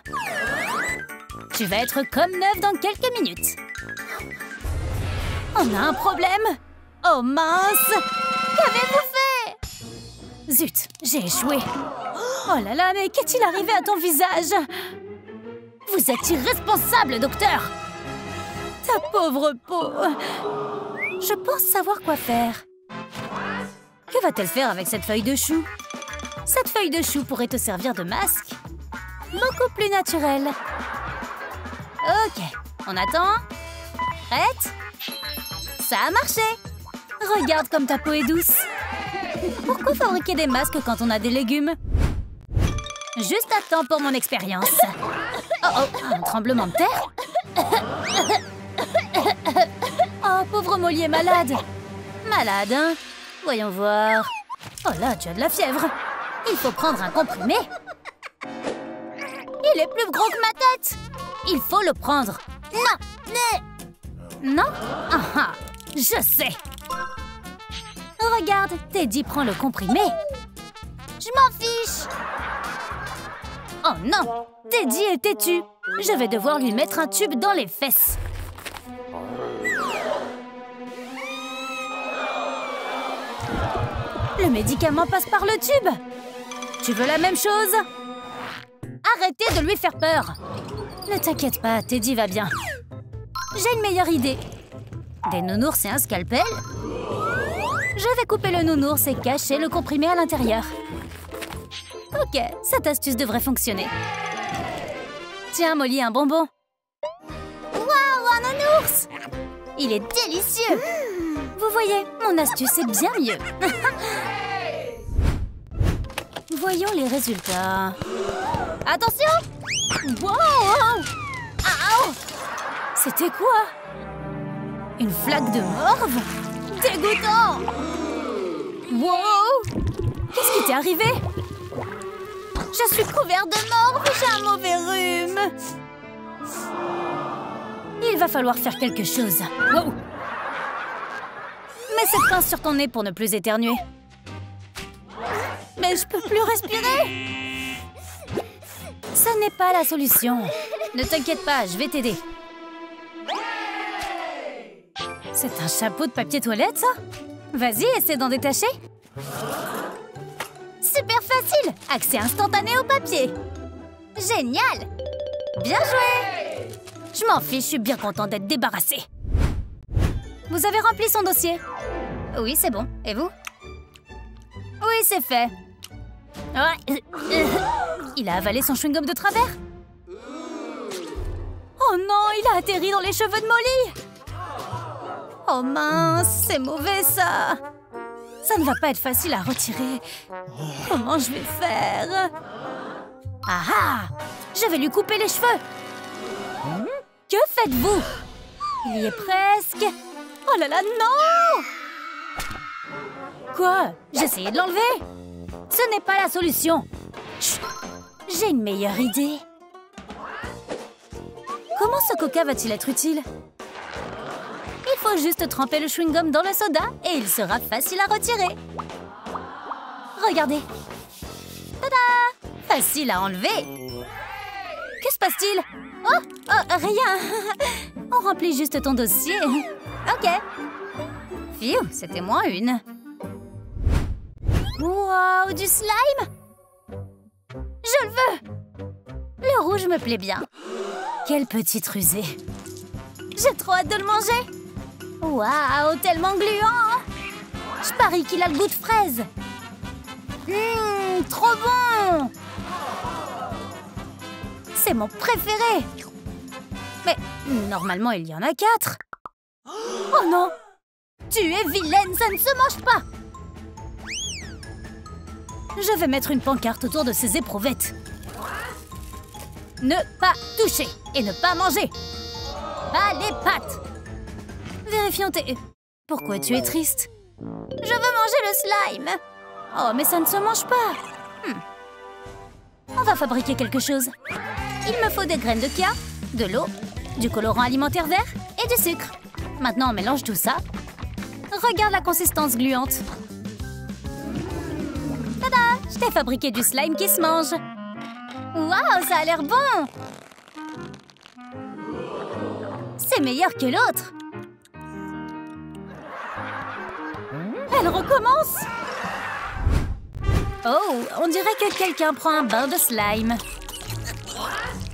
Tu vas être comme neuf dans quelques minutes. On a un problème Oh mince Qu'avez-vous fait Zut, j'ai échoué. Oh là là, mais qu'est-il arrivé à ton visage? Vous êtes irresponsable, docteur Ta pauvre peau Je pense savoir quoi faire. Que va-t-elle faire avec cette feuille de chou? Cette feuille de chou pourrait te servir de masque. Beaucoup plus naturel. Ok, on attend. Prête? Ça a marché Regarde comme ta peau est douce Pourquoi fabriquer des masques quand on a des légumes Juste à temps pour mon expérience. Oh oh, un tremblement de terre. Oh, pauvre Molly est malade. Malade, hein. Voyons voir. Oh là, tu as de la fièvre. Il faut prendre un comprimé. Il est plus gros que ma tête. Il faut le prendre. Non. Non? Ah ah Je sais Regarde, Teddy prend le comprimé. Je m'en fiche. Oh non Teddy est têtu. Je vais devoir lui mettre un tube dans les fesses. Le médicament passe par le tube. Tu veux la même chose? Arrêtez de lui faire peur. Ne t'inquiète pas, Teddy va bien. J'ai une meilleure idée. Des nounours et un scalpel? Je vais couper le nounours et cacher le comprimé à l'intérieur. Ok, cette astuce devrait fonctionner. Tiens, Molly, un bonbon. Waouh, un nounours Il est délicieux Vous voyez, mon astuce est bien mieux. [laughs] Voyons les résultats. Attention Wow C'était quoi? Une flaque de morve? Dégoûtant Wow Qu'est-ce qui t'est arrivé? Je suis couvert de morve, j'ai un mauvais rhume. Il va falloir faire quelque chose. Wow Mets cette pince sur ton nez pour ne plus éternuer. Mais je peux plus respirer Ce n'est pas la solution. Ne t'inquiète pas, je vais t'aider. C'est un chapeau de papier toilette, ça? Vas-y, essaie d'en détacher. Super facile Accès instantané au papier. Génial! Bien joué! Je m'en fiche, je suis bien content d'être débarrassée. Vous avez rempli son dossier? Oui, c'est bon. Et vous? Oui, c'est fait. Il a avalé son chewing-gum de travers? Oh non, il a atterri dans les cheveux de Molly Oh mince, c'est mauvais ça. Ça ne va pas être facile à retirer. Comment je vais faire? Ah ah! Je vais lui couper les cheveux. Que faites-vous? Il y est presque. Oh là là, non! Quoi? Essayé de l'enlever? Ce n'est pas la solution. J'ai une meilleure idée. Comment ce coca va-t-il être utile? Il faut juste tremper le chewing-gum dans le soda et il sera facile à retirer. Regardez. Tada Facile à enlever. Que se passe-t-il oh, oh, rien [laughs] On remplit juste ton dossier. Ok. Phew, c'était moins une. Wow, du slime Je le veux Le rouge me plaît bien. Quelle petite rusée J'ai trop hâte de le manger Waouh, tellement gluant Je parie qu'il a le goût de fraise. Hum, trop bon. C'est mon préféré. Mais normalement, il y en a quatre. Oh non. Tu es vilaine, ça ne se mange pas. Je vais mettre une pancarte autour de ces éprouvettes. Ne pas toucher et ne pas manger. Pas les pattes. Pourquoi tu es triste Je veux manger le slime. Oh, mais ça ne se mange pas. Hmm. On va fabriquer quelque chose. Il me faut des graines de kia, de l'eau, du colorant alimentaire vert et du sucre. Maintenant, on mélange tout ça. Regarde la consistance gluante. Tada Je t'ai fabriqué du slime qui se mange. Waouh, ça a l'air bon C'est meilleur que l'autre Recommence Oh, on dirait que quelqu'un prend un bain de slime.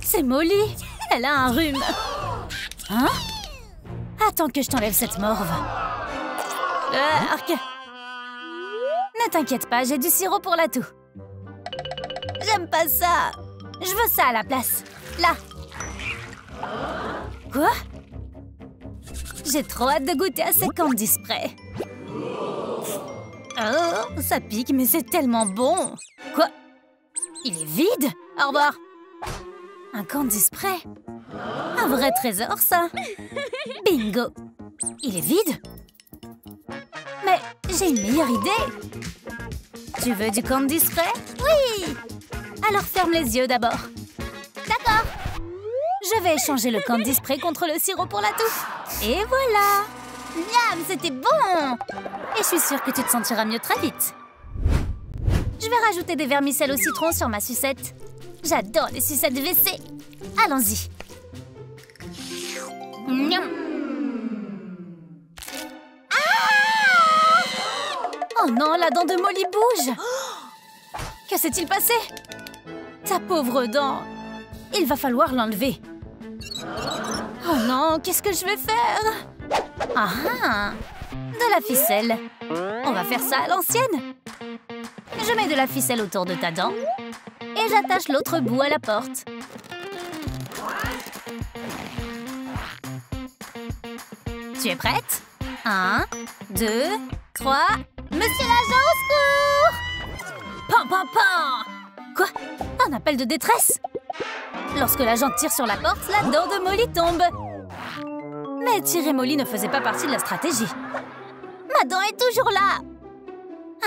C'est Molly Elle a un rhume. Hein? Attends que je t'enlève cette morve. Euh, arc. Ne t'inquiète pas, j'ai du sirop pour la toux. J'aime pas ça je veux ça à la place. Là. Quoi? J'ai trop hâte de goûter à ces candy spray. Oh, ça pique, mais c'est tellement bon. Quoi? Il est vide? Au revoir. Un candy spray Un vrai trésor, ça? Bingo Il est vide? Mais j'ai une meilleure idée Tu veux du candy spray Oui alors ferme les yeux d'abord. D'accord. Je vais échanger le candy spray contre le sirop pour la toux. Et voilà Miam, c'était bon Et je suis sûre que tu te sentiras mieux très vite. Je vais rajouter des vermicelles au citron sur ma sucette. J'adore les sucettes WC. Allons-y. Ah oh non, la dent de Molly bouge [gasps] Que s'est-il passé? Ta pauvre dent Il va falloir l'enlever. Oh non, qu'est-ce que je vais faire? Ah ah De la ficelle. On va faire ça à l'ancienne. Je mets de la ficelle autour de ta dent et j'attache l'autre bout à la porte. Tu es prête? Un, deux, trois... Monsieur l'agent, au secours! Pan, pan, pan! Quoi? Un appel de détresse? Lorsque l'agent tire sur la porte, la dent de Molly tombe Mais tirer Molly ne faisait pas partie de la stratégie. Ma dent est toujours là.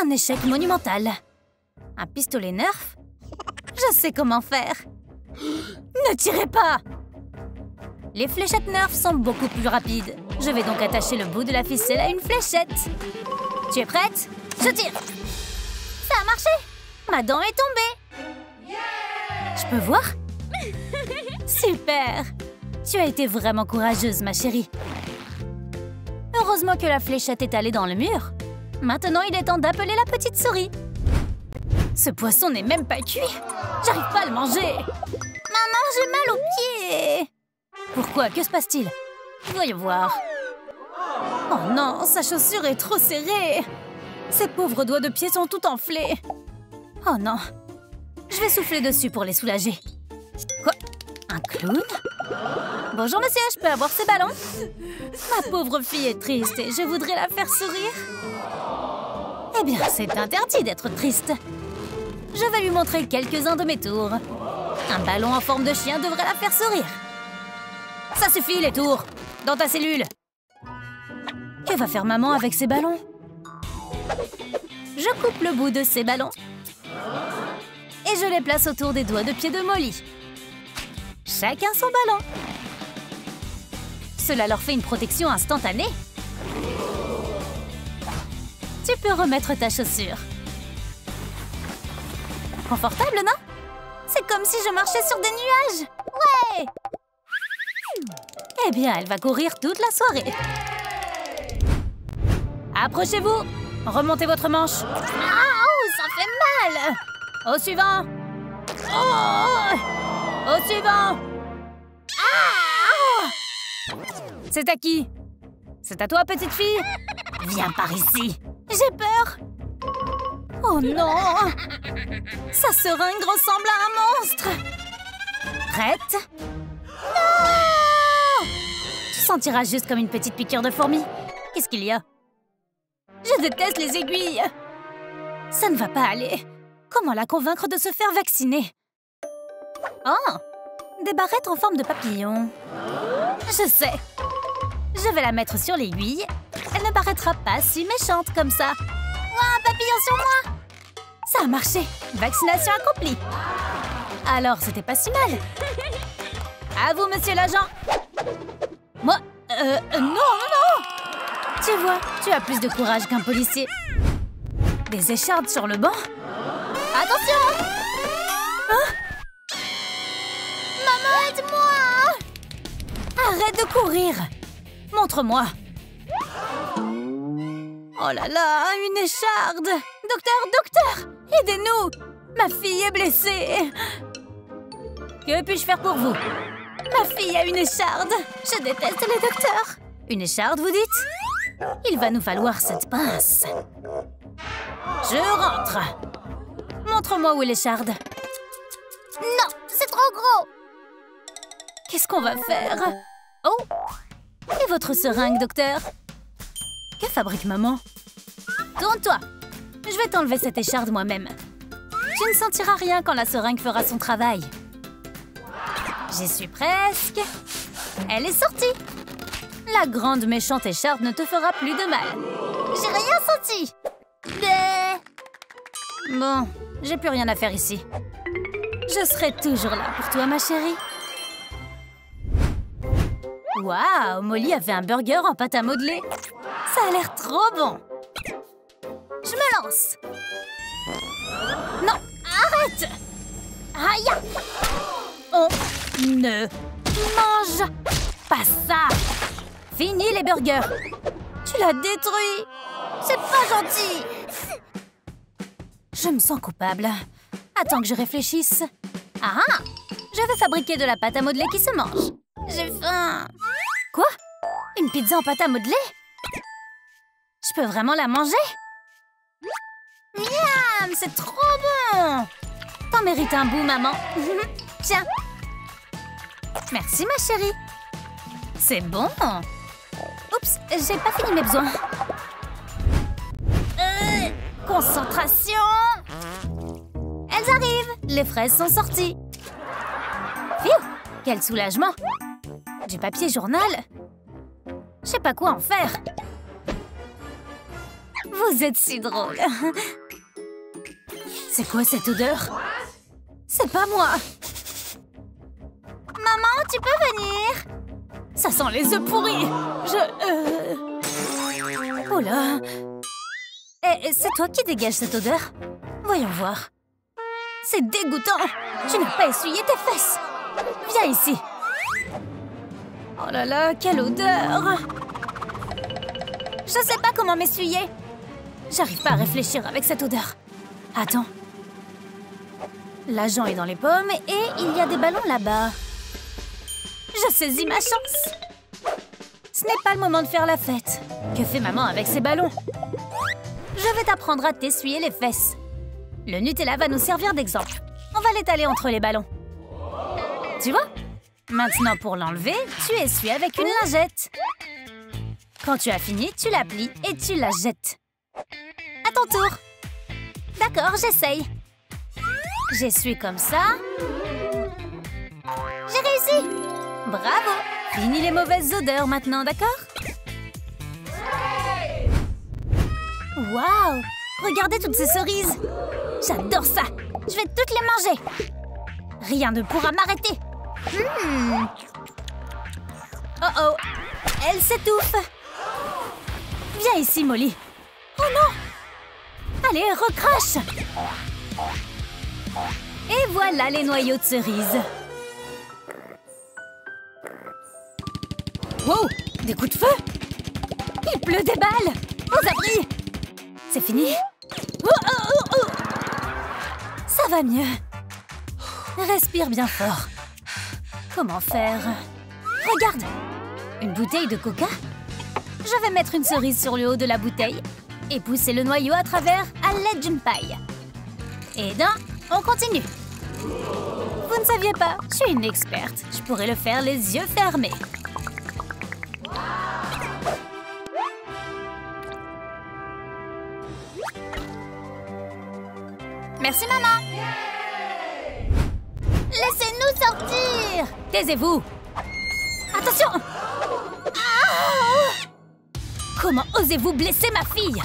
Un échec monumental. Un pistolet nerf. Je sais comment faire. Ne tirez pas. Les fléchettes nerf sont beaucoup plus rapides. Je vais donc attacher le bout de la ficelle à une fléchette. Tu es prête? Je tire. Ça a marché. Ma dent est tombée. Je peux voir? [laughs] Super Tu as été vraiment courageuse, ma chérie. Heureusement que la fléchette est allée dans le mur. Maintenant, il est temps d'appeler la petite souris. Ce poisson n'est même pas cuit. J'arrive pas à le manger. Maman, j'ai mal aux pieds. Pourquoi? Que se passe-t-il? Voyons voir. Oh non, sa chaussure est trop serrée Ses pauvres doigts de pied sont tout enflés Oh non Je vais souffler dessus pour les soulager. Quoi? Un clown Bonjour monsieur, je peux avoir ces ballons Ma pauvre fille est triste et je voudrais la faire sourire. Eh bien, c'est interdit d'être triste. Je vais lui montrer quelques-uns de mes tours. Un ballon en forme de chien devrait la faire sourire. Ça suffit, les tours Dans ta cellule Que va faire maman avec ces ballons? Je coupe le bout de ces ballons. Et je les place autour des doigts de pied de Molly. Chacun son ballon. Cela leur fait une protection instantanée. Tu peux remettre ta chaussure. Confortable, non? C'est comme si je marchais sur des nuages Ouais Eh bien, elle va courir toute la soirée. Approchez-vous Remontez votre manche. Oh, ça fait mal Au suivant oh Au suivant. C'est à qui C'est à toi, petite fille. Viens par ici. J'ai peur. Oh non. Sa seringue ressemble à un monstre. Prête Non Tu sentiras juste comme une petite piqûre de fourmi. Qu'est-ce qu'il y a Je déteste les aiguilles. Ça ne va pas aller. Comment la convaincre de se faire vacciner? Oh Des barrettes en forme de papillon. Je sais. Je vais la mettre sur l'aiguille. Elle ne paraîtra pas si méchante comme ça. Ouah, un papillon sur moi. Ça a marché. Vaccination accomplie. Alors, c'était pas si mal. À vous, monsieur l'agent. Moi Euh, non, non, non. Tu vois, tu as plus de courage qu'un policier. Des échardes sur le banc. Attention. Hein? Aide-moi. Arrête de courir. Montre-moi. Oh là là, une écharde. Docteur, docteur Aidez-nous. Ma fille est blessée. Que puis-je faire pour vous? Ma fille a une écharde. Je déteste les docteurs. Une écharde, vous dites? Il va nous falloir cette pince. Je rentre. Montre-moi où est l'écharde. Non, c'est trop gros Qu'est-ce qu'on va faire Oh Et votre seringue, docteur Que fabrique maman Tourne-toi Je vais t'enlever cette écharde moi-même. Tu ne sentiras rien quand la seringue fera son travail. J'y suis presque. Elle est sortie. La grande méchante écharde ne te fera plus de mal. J'ai rien senti. Bon, j'ai plus rien à faire ici. Je serai toujours là pour toi, ma chérie. Waouh, Molly a fait un burger en pâte à modeler. Ça a l'air trop bon. Je me lance. Non, arrête Aïe On ne mange pas ça. Fini les burgers. Tu l'as détruit. C'est pas gentil. Je me sens coupable. Attends que je réfléchisse. Ah ah Je vais fabriquer de la pâte à modeler qui se mange. J'ai faim. Quoi? Une pizza en pâte à modeler? Je peux vraiment la manger? Miam C'est trop bon T'en mérites un bout, maman. [laughs] Tiens. Merci, ma chérie. C'est bon. Oups, j'ai pas fini mes besoins. Euh, concentration Elles arrivent Les fraises sont sorties. Phew Quel soulagement Du papier journal Je sais pas quoi en faire. Vous êtes si drôle. C'est quoi cette odeur? C'est pas moi. Maman, tu peux venir? Ça sent les œufs pourris. Je... Euh... Oh là Eh, c'est toi qui dégages cette odeur? Voyons voir. C'est dégoûtant Tu n'as pas essuyé tes fesses Viens ici Oh là là, quelle odeur Je sais pas comment m'essuyer J'arrive pas à réfléchir avec cette odeur. Attends. L'agent est dans les pommes et il y a des ballons là-bas. Je saisis ma chance. Ce n'est pas le moment de faire la fête. Que fait maman avec ses ballons? Je vais t'apprendre à t'essuyer les fesses. Le Nutella va nous servir d'exemple. On va l'étaler entre les ballons. Tu vois? Maintenant, pour l'enlever, tu essuies avec une lingette. Quand tu as fini, tu la plies et tu la jettes. À ton tour. D'accord, j'essaye. J'essuie comme ça. J'ai réussi Bravo Fini les mauvaises odeurs maintenant, d'accord? Waouh Regardez toutes ces cerises J'adore ça Je vais toutes les manger Rien ne pourra m'arrêter Oh oh Elle s'étouffe. Viens ici, Molly. Oh non. Allez, recrache Et voilà les noyaux de cerises Wow Des coups de feu. Il pleut des balles. Aux abris. C'est fini. Oh, oh, oh, Ça va mieux. Respire bien fort Comment faire Regarde Une bouteille de coca Je vais mettre une cerise sur le haut de la bouteille et pousser le noyau à travers à l'aide d'une paille. Et d'un, on continue. Vous ne saviez pas, je suis une experte. Je pourrais le faire les yeux fermés. Merci, maman Laissez-nous sortir Taisez-vous Attention ah Comment osez-vous blesser ma fille?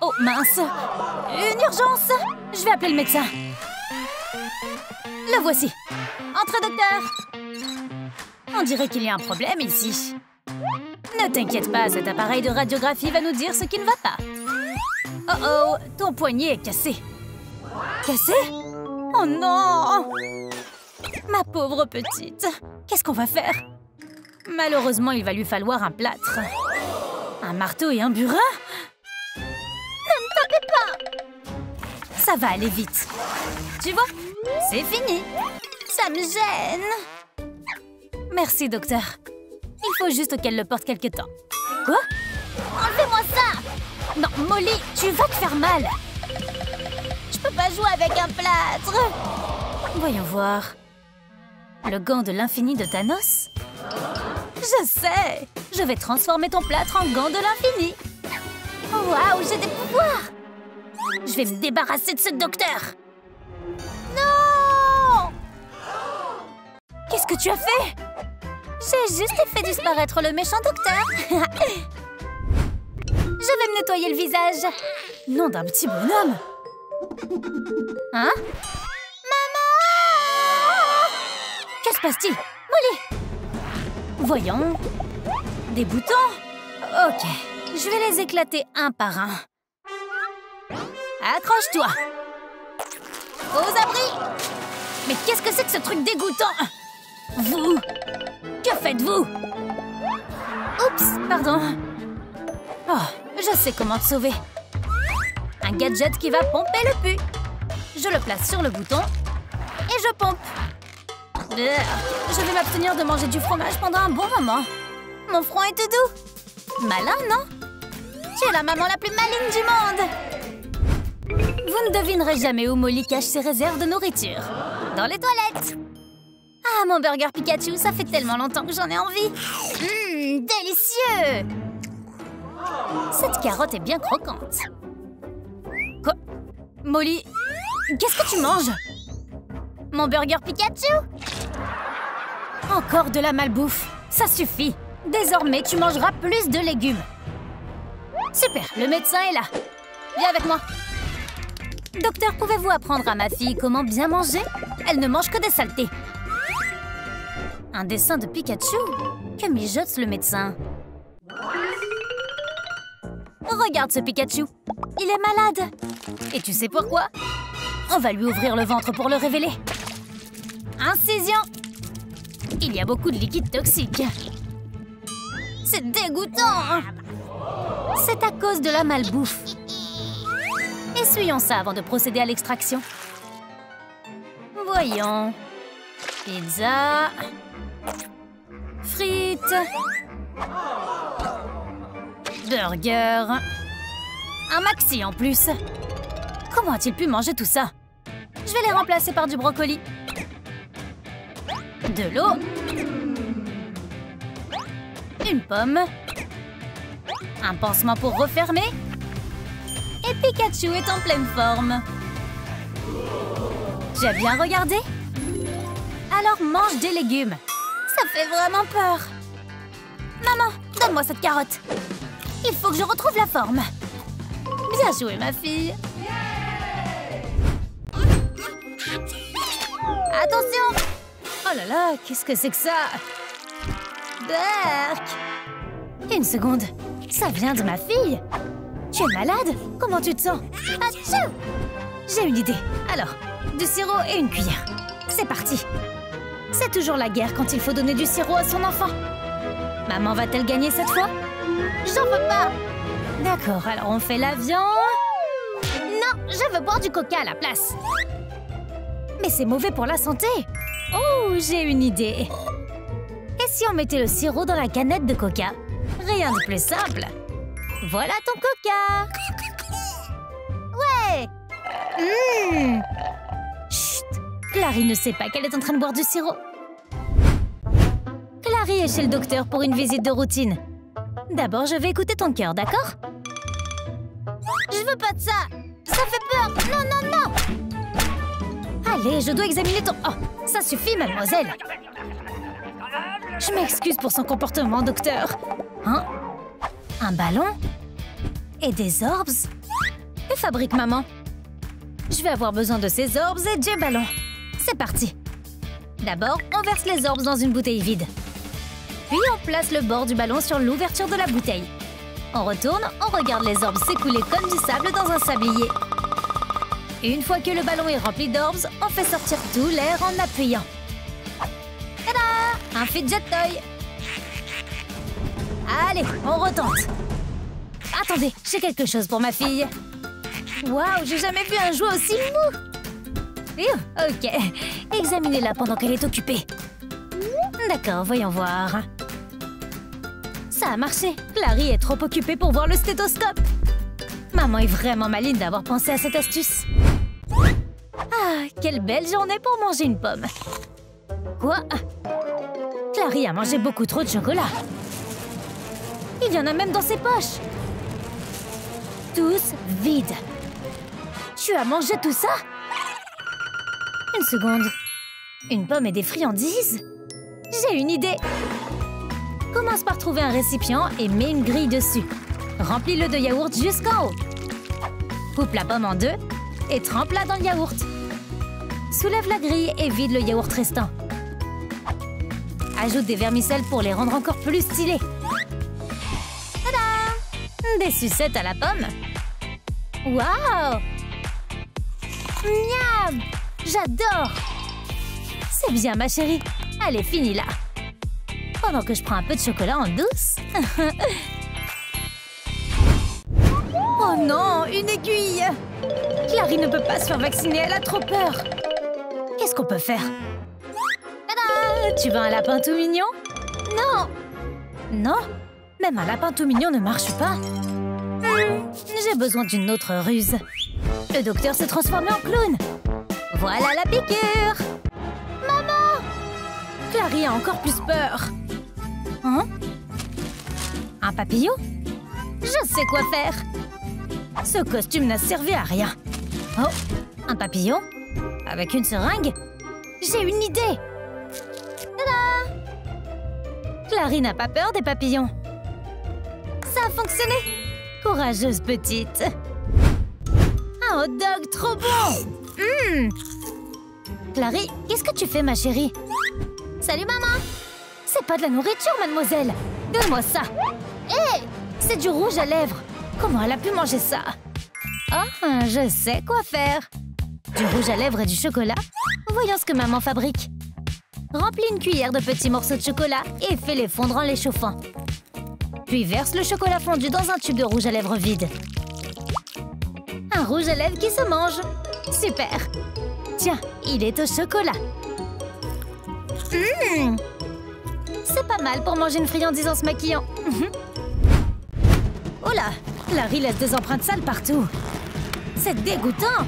Oh mince Une urgence Je vais appeler le médecin. Le voici. Entrez, docteur On dirait qu'il y a un problème ici. Ne t'inquiète pas, cet appareil de radiographie va nous dire ce qui ne va pas. Oh oh, ton poignet est cassé. Cassé? Oh non Ma pauvre petite, qu'est-ce qu'on va faire? Malheureusement, il va lui falloir un plâtre. Un marteau et un burin? Ne me tapez pas Ça va aller vite. Tu vois C'est fini. Ça me gêne. Merci, docteur. Il faut juste qu'elle le porte quelque temps. Quoi? Enlevez-moi ça Non, Molly, tu vas te faire mal. Je peux pas jouer avec un plâtre. Voyons voir. Le gant de l'infini de Thanos. Je sais. Je vais transformer ton plâtre en gant de l'infini. Waouh, j'ai des pouvoirs. Je vais me débarrasser de ce docteur. Non. Qu'est-ce que tu as fait? J'ai juste fait disparaître le méchant docteur. [laughs] Je vais me nettoyer le visage. Nom d'un petit bonhomme Hein? Que se passe-t-il? Molly! Voyons. Des boutons? Ok, je vais les éclater un par un. Accroche-toi. Aux abris. Mais qu'est-ce que c'est que ce truc dégoûtant? Vous? Que faites-vous? Oups, pardon. Oh, je sais comment te sauver. Un gadget qui va pomper le pu. Je le place sur le bouton et je pompe. Je vais m'abstenir de manger du fromage pendant un bon moment. Mon front est tout doux. Malin, non? Tu es la maman la plus maligne du monde Vous ne devinerez jamais où Molly cache ses réserves de nourriture. Dans les toilettes Ah, mon burger Pikachu, ça fait tellement longtemps que j'en ai envie Hum, délicieux Cette carotte est bien croquante. Molly, qu'est-ce que tu manges? Mon burger Pikachu? Encore de la malbouffe. Ça suffit. Désormais, tu mangeras plus de légumes. Super, le médecin est là. Viens avec moi. Docteur, pouvez-vous apprendre à ma fille comment bien manger? Elle ne mange que des saletés. Un dessin de Pikachu? Que mijote le médecin? Regarde ce Pikachu Il est malade Et tu sais pourquoi? On va lui ouvrir le ventre pour le révéler Incision il y a beaucoup de liquide toxique. C'est dégoûtant C'est à cause de la malbouffe. Essuyons ça avant de procéder à l'extraction. Voyons. Pizza. Frites. Burger. Un maxi en plus. Comment a-t-il pu manger tout ça? Je vais les remplacer par du brocoli. De l'eau. Une pomme. Un pansement pour refermer. Et Pikachu est en pleine forme. J'ai bien regardé Alors mange des légumes. Ça fait vraiment peur. Maman, donne-moi cette carotte. Il faut que je retrouve la forme. Bien joué, ma fille. Attention. Oh là là, qu'est-ce que c'est que ça? Berk. Une seconde, ça vient de ma fille. Tu es malade? Comment tu te sens? J'ai une idée. Alors, du sirop et une cuillère. C'est parti. C'est toujours la guerre quand il faut donner du sirop à son enfant. Maman va-t-elle gagner cette fois? J'en veux pas D'accord, alors on fait l'avion. Non, je veux boire du coca à la place. Mais c'est mauvais pour la santé. Oh, j'ai une idée. Et si on mettait le sirop dans la canette de coca? Rien de plus simple. Voilà ton coca. Ouais. Mmh. Chut. Clary ne sait pas qu'elle est en train de boire du sirop. Clary est chez le docteur pour une visite de routine. D'abord, je vais écouter ton cœur, d'accord Je veux pas de ça Ça fait peur Non, non, non Allez, je dois examiner ton... Oh, ça suffit, mademoiselle Je m'excuse pour son comportement, docteur. Hein Un ballon Et des orbes Que fabrique maman Je vais avoir besoin de ces orbes et du ballon. C'est parti D'abord, on verse les orbes dans une bouteille vide. Puis on place le bord du ballon sur l'ouverture de la bouteille. On retourne, on regarde les orbes s'écouler comme du sable dans un sablier. Une fois que le ballon est rempli d'orbes, on fait sortir tout l'air en appuyant. Tada Un fidget toy Allez, on retente Attendez, j'ai quelque chose pour ma fille. Waouh, j'ai jamais vu un jouet aussi mou Ok, examinez-la pendant qu'elle est occupée. D'accord, voyons voir. Ça a marché. Clary est trop occupée pour voir le stéthoscope. Maman est vraiment maligne d'avoir pensé à cette astuce. Ah, quelle belle journée pour manger une pomme. Quoi? Clary a mangé beaucoup trop de chocolat. Il y en a même dans ses poches. Tous vides. Tu as mangé tout ça? Une seconde. Une pomme et des friandises? J'ai une idée Commence par trouver un récipient et mets une grille dessus. Remplis-le de yaourt jusqu'en haut. Coupe la pomme en deux et trempe-la dans le yaourt. Soulève la grille et vide le yaourt restant. Ajoute des vermicelles pour les rendre encore plus stylés. Tada Des sucettes à la pomme. Waouh Miam J'adore C'est bien, ma chérie. Allez, finis là. Pendant que je prends un peu de chocolat en douce. [laughs] oh non, une aiguille Clary ne peut pas se faire vacciner, elle a trop peur. Qu'est-ce qu'on peut faire? Tu veux un lapin tout mignon? Non Non? Même un lapin tout mignon ne marche pas. Hmm, J'ai besoin d'une autre ruse. Le docteur s'est transformé en clown. Voilà la piqûre Maman Clary a encore plus peur. Hein? Un papillon? Je sais quoi faire. Ce costume n'a servi à rien. Oh Un papillon? Avec une seringue? J'ai une idée. Tada! Clary n'a pas peur des papillons. Ça a fonctionné. Courageuse petite. Un hot dog trop bon. Hum Clary, qu'est-ce que tu fais, ma chérie? Salut, maman C'est pas de la nourriture, mademoiselle. Donne-moi ça. Hé C'est du rouge à lèvres. Comment elle a pu manger ça? Oh, je sais quoi faire. Du rouge à lèvres et du chocolat? Voyons ce que maman fabrique. Remplis une cuillère de petits morceaux de chocolat et fais-les fondre en les chauffant. Puis verse le chocolat fondu dans un tube de rouge à lèvres vide. Un rouge à lèvres qui se mange. Super. Tiens, il est au chocolat. Mmh C'est pas mal pour manger une friandise en se maquillant. [laughs] oh là Larry laisse des empreintes sales partout. C'est dégoûtant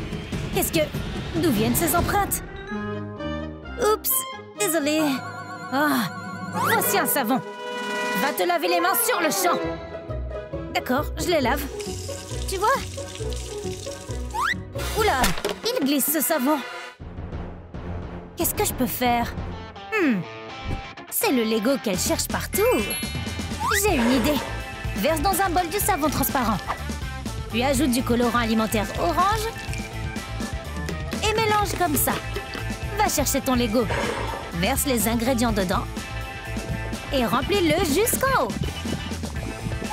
Qu'est-ce que... D'où viennent ces empreintes? Oups Désolée. Ah Voici un savon. Va te laver les mains sur le champ. D'accord, je les lave. Tu vois? Oula Il glisse ce savon. Qu'est-ce que je peux faire? Hmm. C'est le Lego qu'elle cherche partout. J'ai une idée. Verse dans un bol du savon transparent. Puis ajoute du colorant alimentaire orange. Et mélange comme ça. Va chercher ton Lego. Verse les ingrédients dedans. Et remplis-le jusqu'en haut.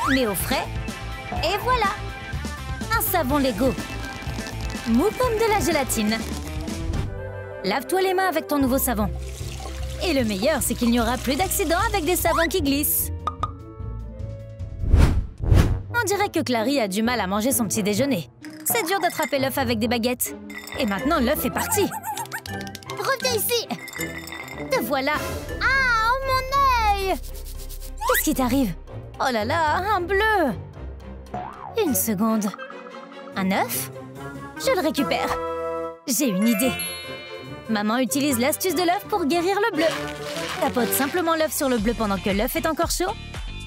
Mets au frais. Et voilà. Un savon Lego. Mou de la gélatine. Lave-toi les mains avec ton nouveau savon. Et le meilleur, c'est qu'il n'y aura plus d'accidents avec des savons qui glissent. On dirait que Clary a du mal à manger son petit déjeuner. C'est dur d'attraper l'œuf avec des baguettes. Et maintenant, l'œuf est parti. Reviens ici Te voilà Ah, oh mon œil Qu'est-ce qui t'arrive? Oh là là, un bleu Une seconde. Un œuf? Je le récupère. J'ai une idée. Maman utilise l'astuce de l'œuf pour guérir le bleu. Tapote simplement l'œuf sur le bleu pendant que l'œuf est encore chaud.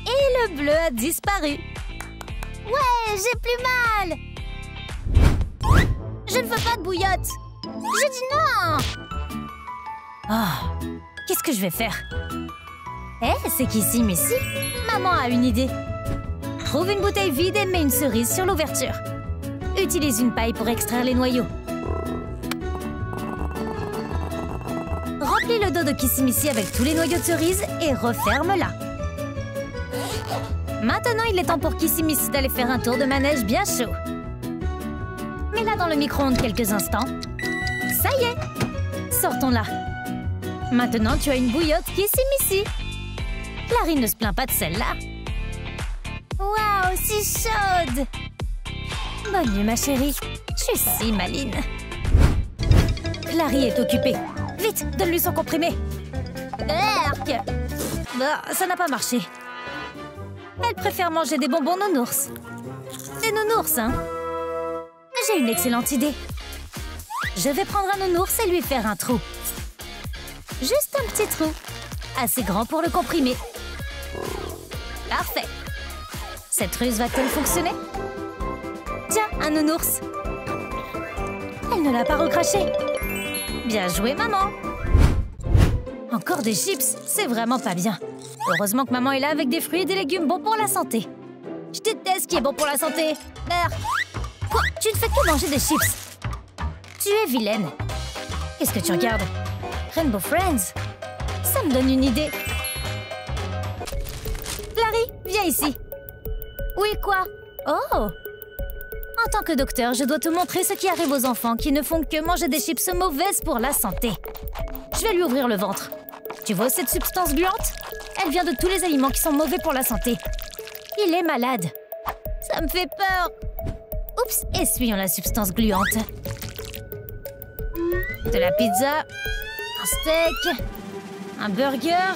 Et le bleu a disparu. Ouais, j'ai plus mal Je ne veux pas de bouillotte Je dis non Oh, qu'est-ce que je vais faire? Eh, c'est qu'ici, Missy, maman a une idée. Trouve une bouteille vide et mets une cerise sur l'ouverture. Utilise une paille pour extraire les noyaux. Remplis le dos de Kissimissy avec tous les noyaux de cerise et referme-la. Maintenant, il est temps pour Kissimissy d'aller faire un tour de manège bien chaud. Mets-la dans le micro-ondes quelques instants. Ça y est Sortons-la. Maintenant, tu as une bouillotte Kissimissy. Clary ne se plaint pas de celle-là. Waouh, si chaude Bonne nuit, ma chérie. Je suis si maline. Clary est occupée. Vite, donne-lui son comprimé. Berk Bah, ça n'a pas marché. Elle préfère manger des bonbons nounours. Des nounours, hein J'ai une excellente idée. Je vais prendre un nounours et lui faire un trou. Juste un petit trou. Assez grand pour le comprimer. Parfait. Cette ruse va-t-elle fonctionner? Tiens, un nounours. Elle ne l'a pas recraché. Bien joué, maman Encore des chips C'est vraiment pas bien. Heureusement que maman est là avec des fruits et des légumes bons pour la santé. Je déteste ce qui est bon pour la santé. Merde Quoi Tu ne fais que manger des chips Tu es vilaine. Qu'est-ce que tu regardes? Rainbow Friends Ça me donne une idée. Clary, viens ici. Oui, quoi? Oh En tant que docteur, je dois te montrer ce qui arrive aux enfants qui ne font que manger des chips mauvaises pour la santé. Je vais lui ouvrir le ventre. Tu vois cette substance gluante? Elle vient de tous les aliments qui sont mauvais pour la santé. Il est malade. Ça me fait peur. Oups, essuyons la substance gluante. De la pizza, un steak, un burger.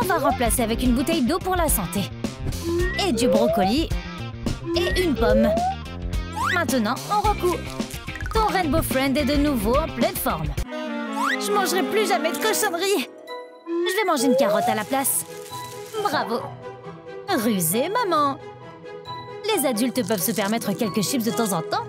On va remplacer avec une bouteille d'eau pour la santé. Et du brocoli. Et une pomme. Maintenant, on recoue. Ton Rainbow Friend est de nouveau en pleine forme. Je mangerai plus jamais de cochonneries. Je vais manger une carotte à la place. Bravo. Rusé, maman. Les adultes peuvent se permettre quelques chips de temps en temps.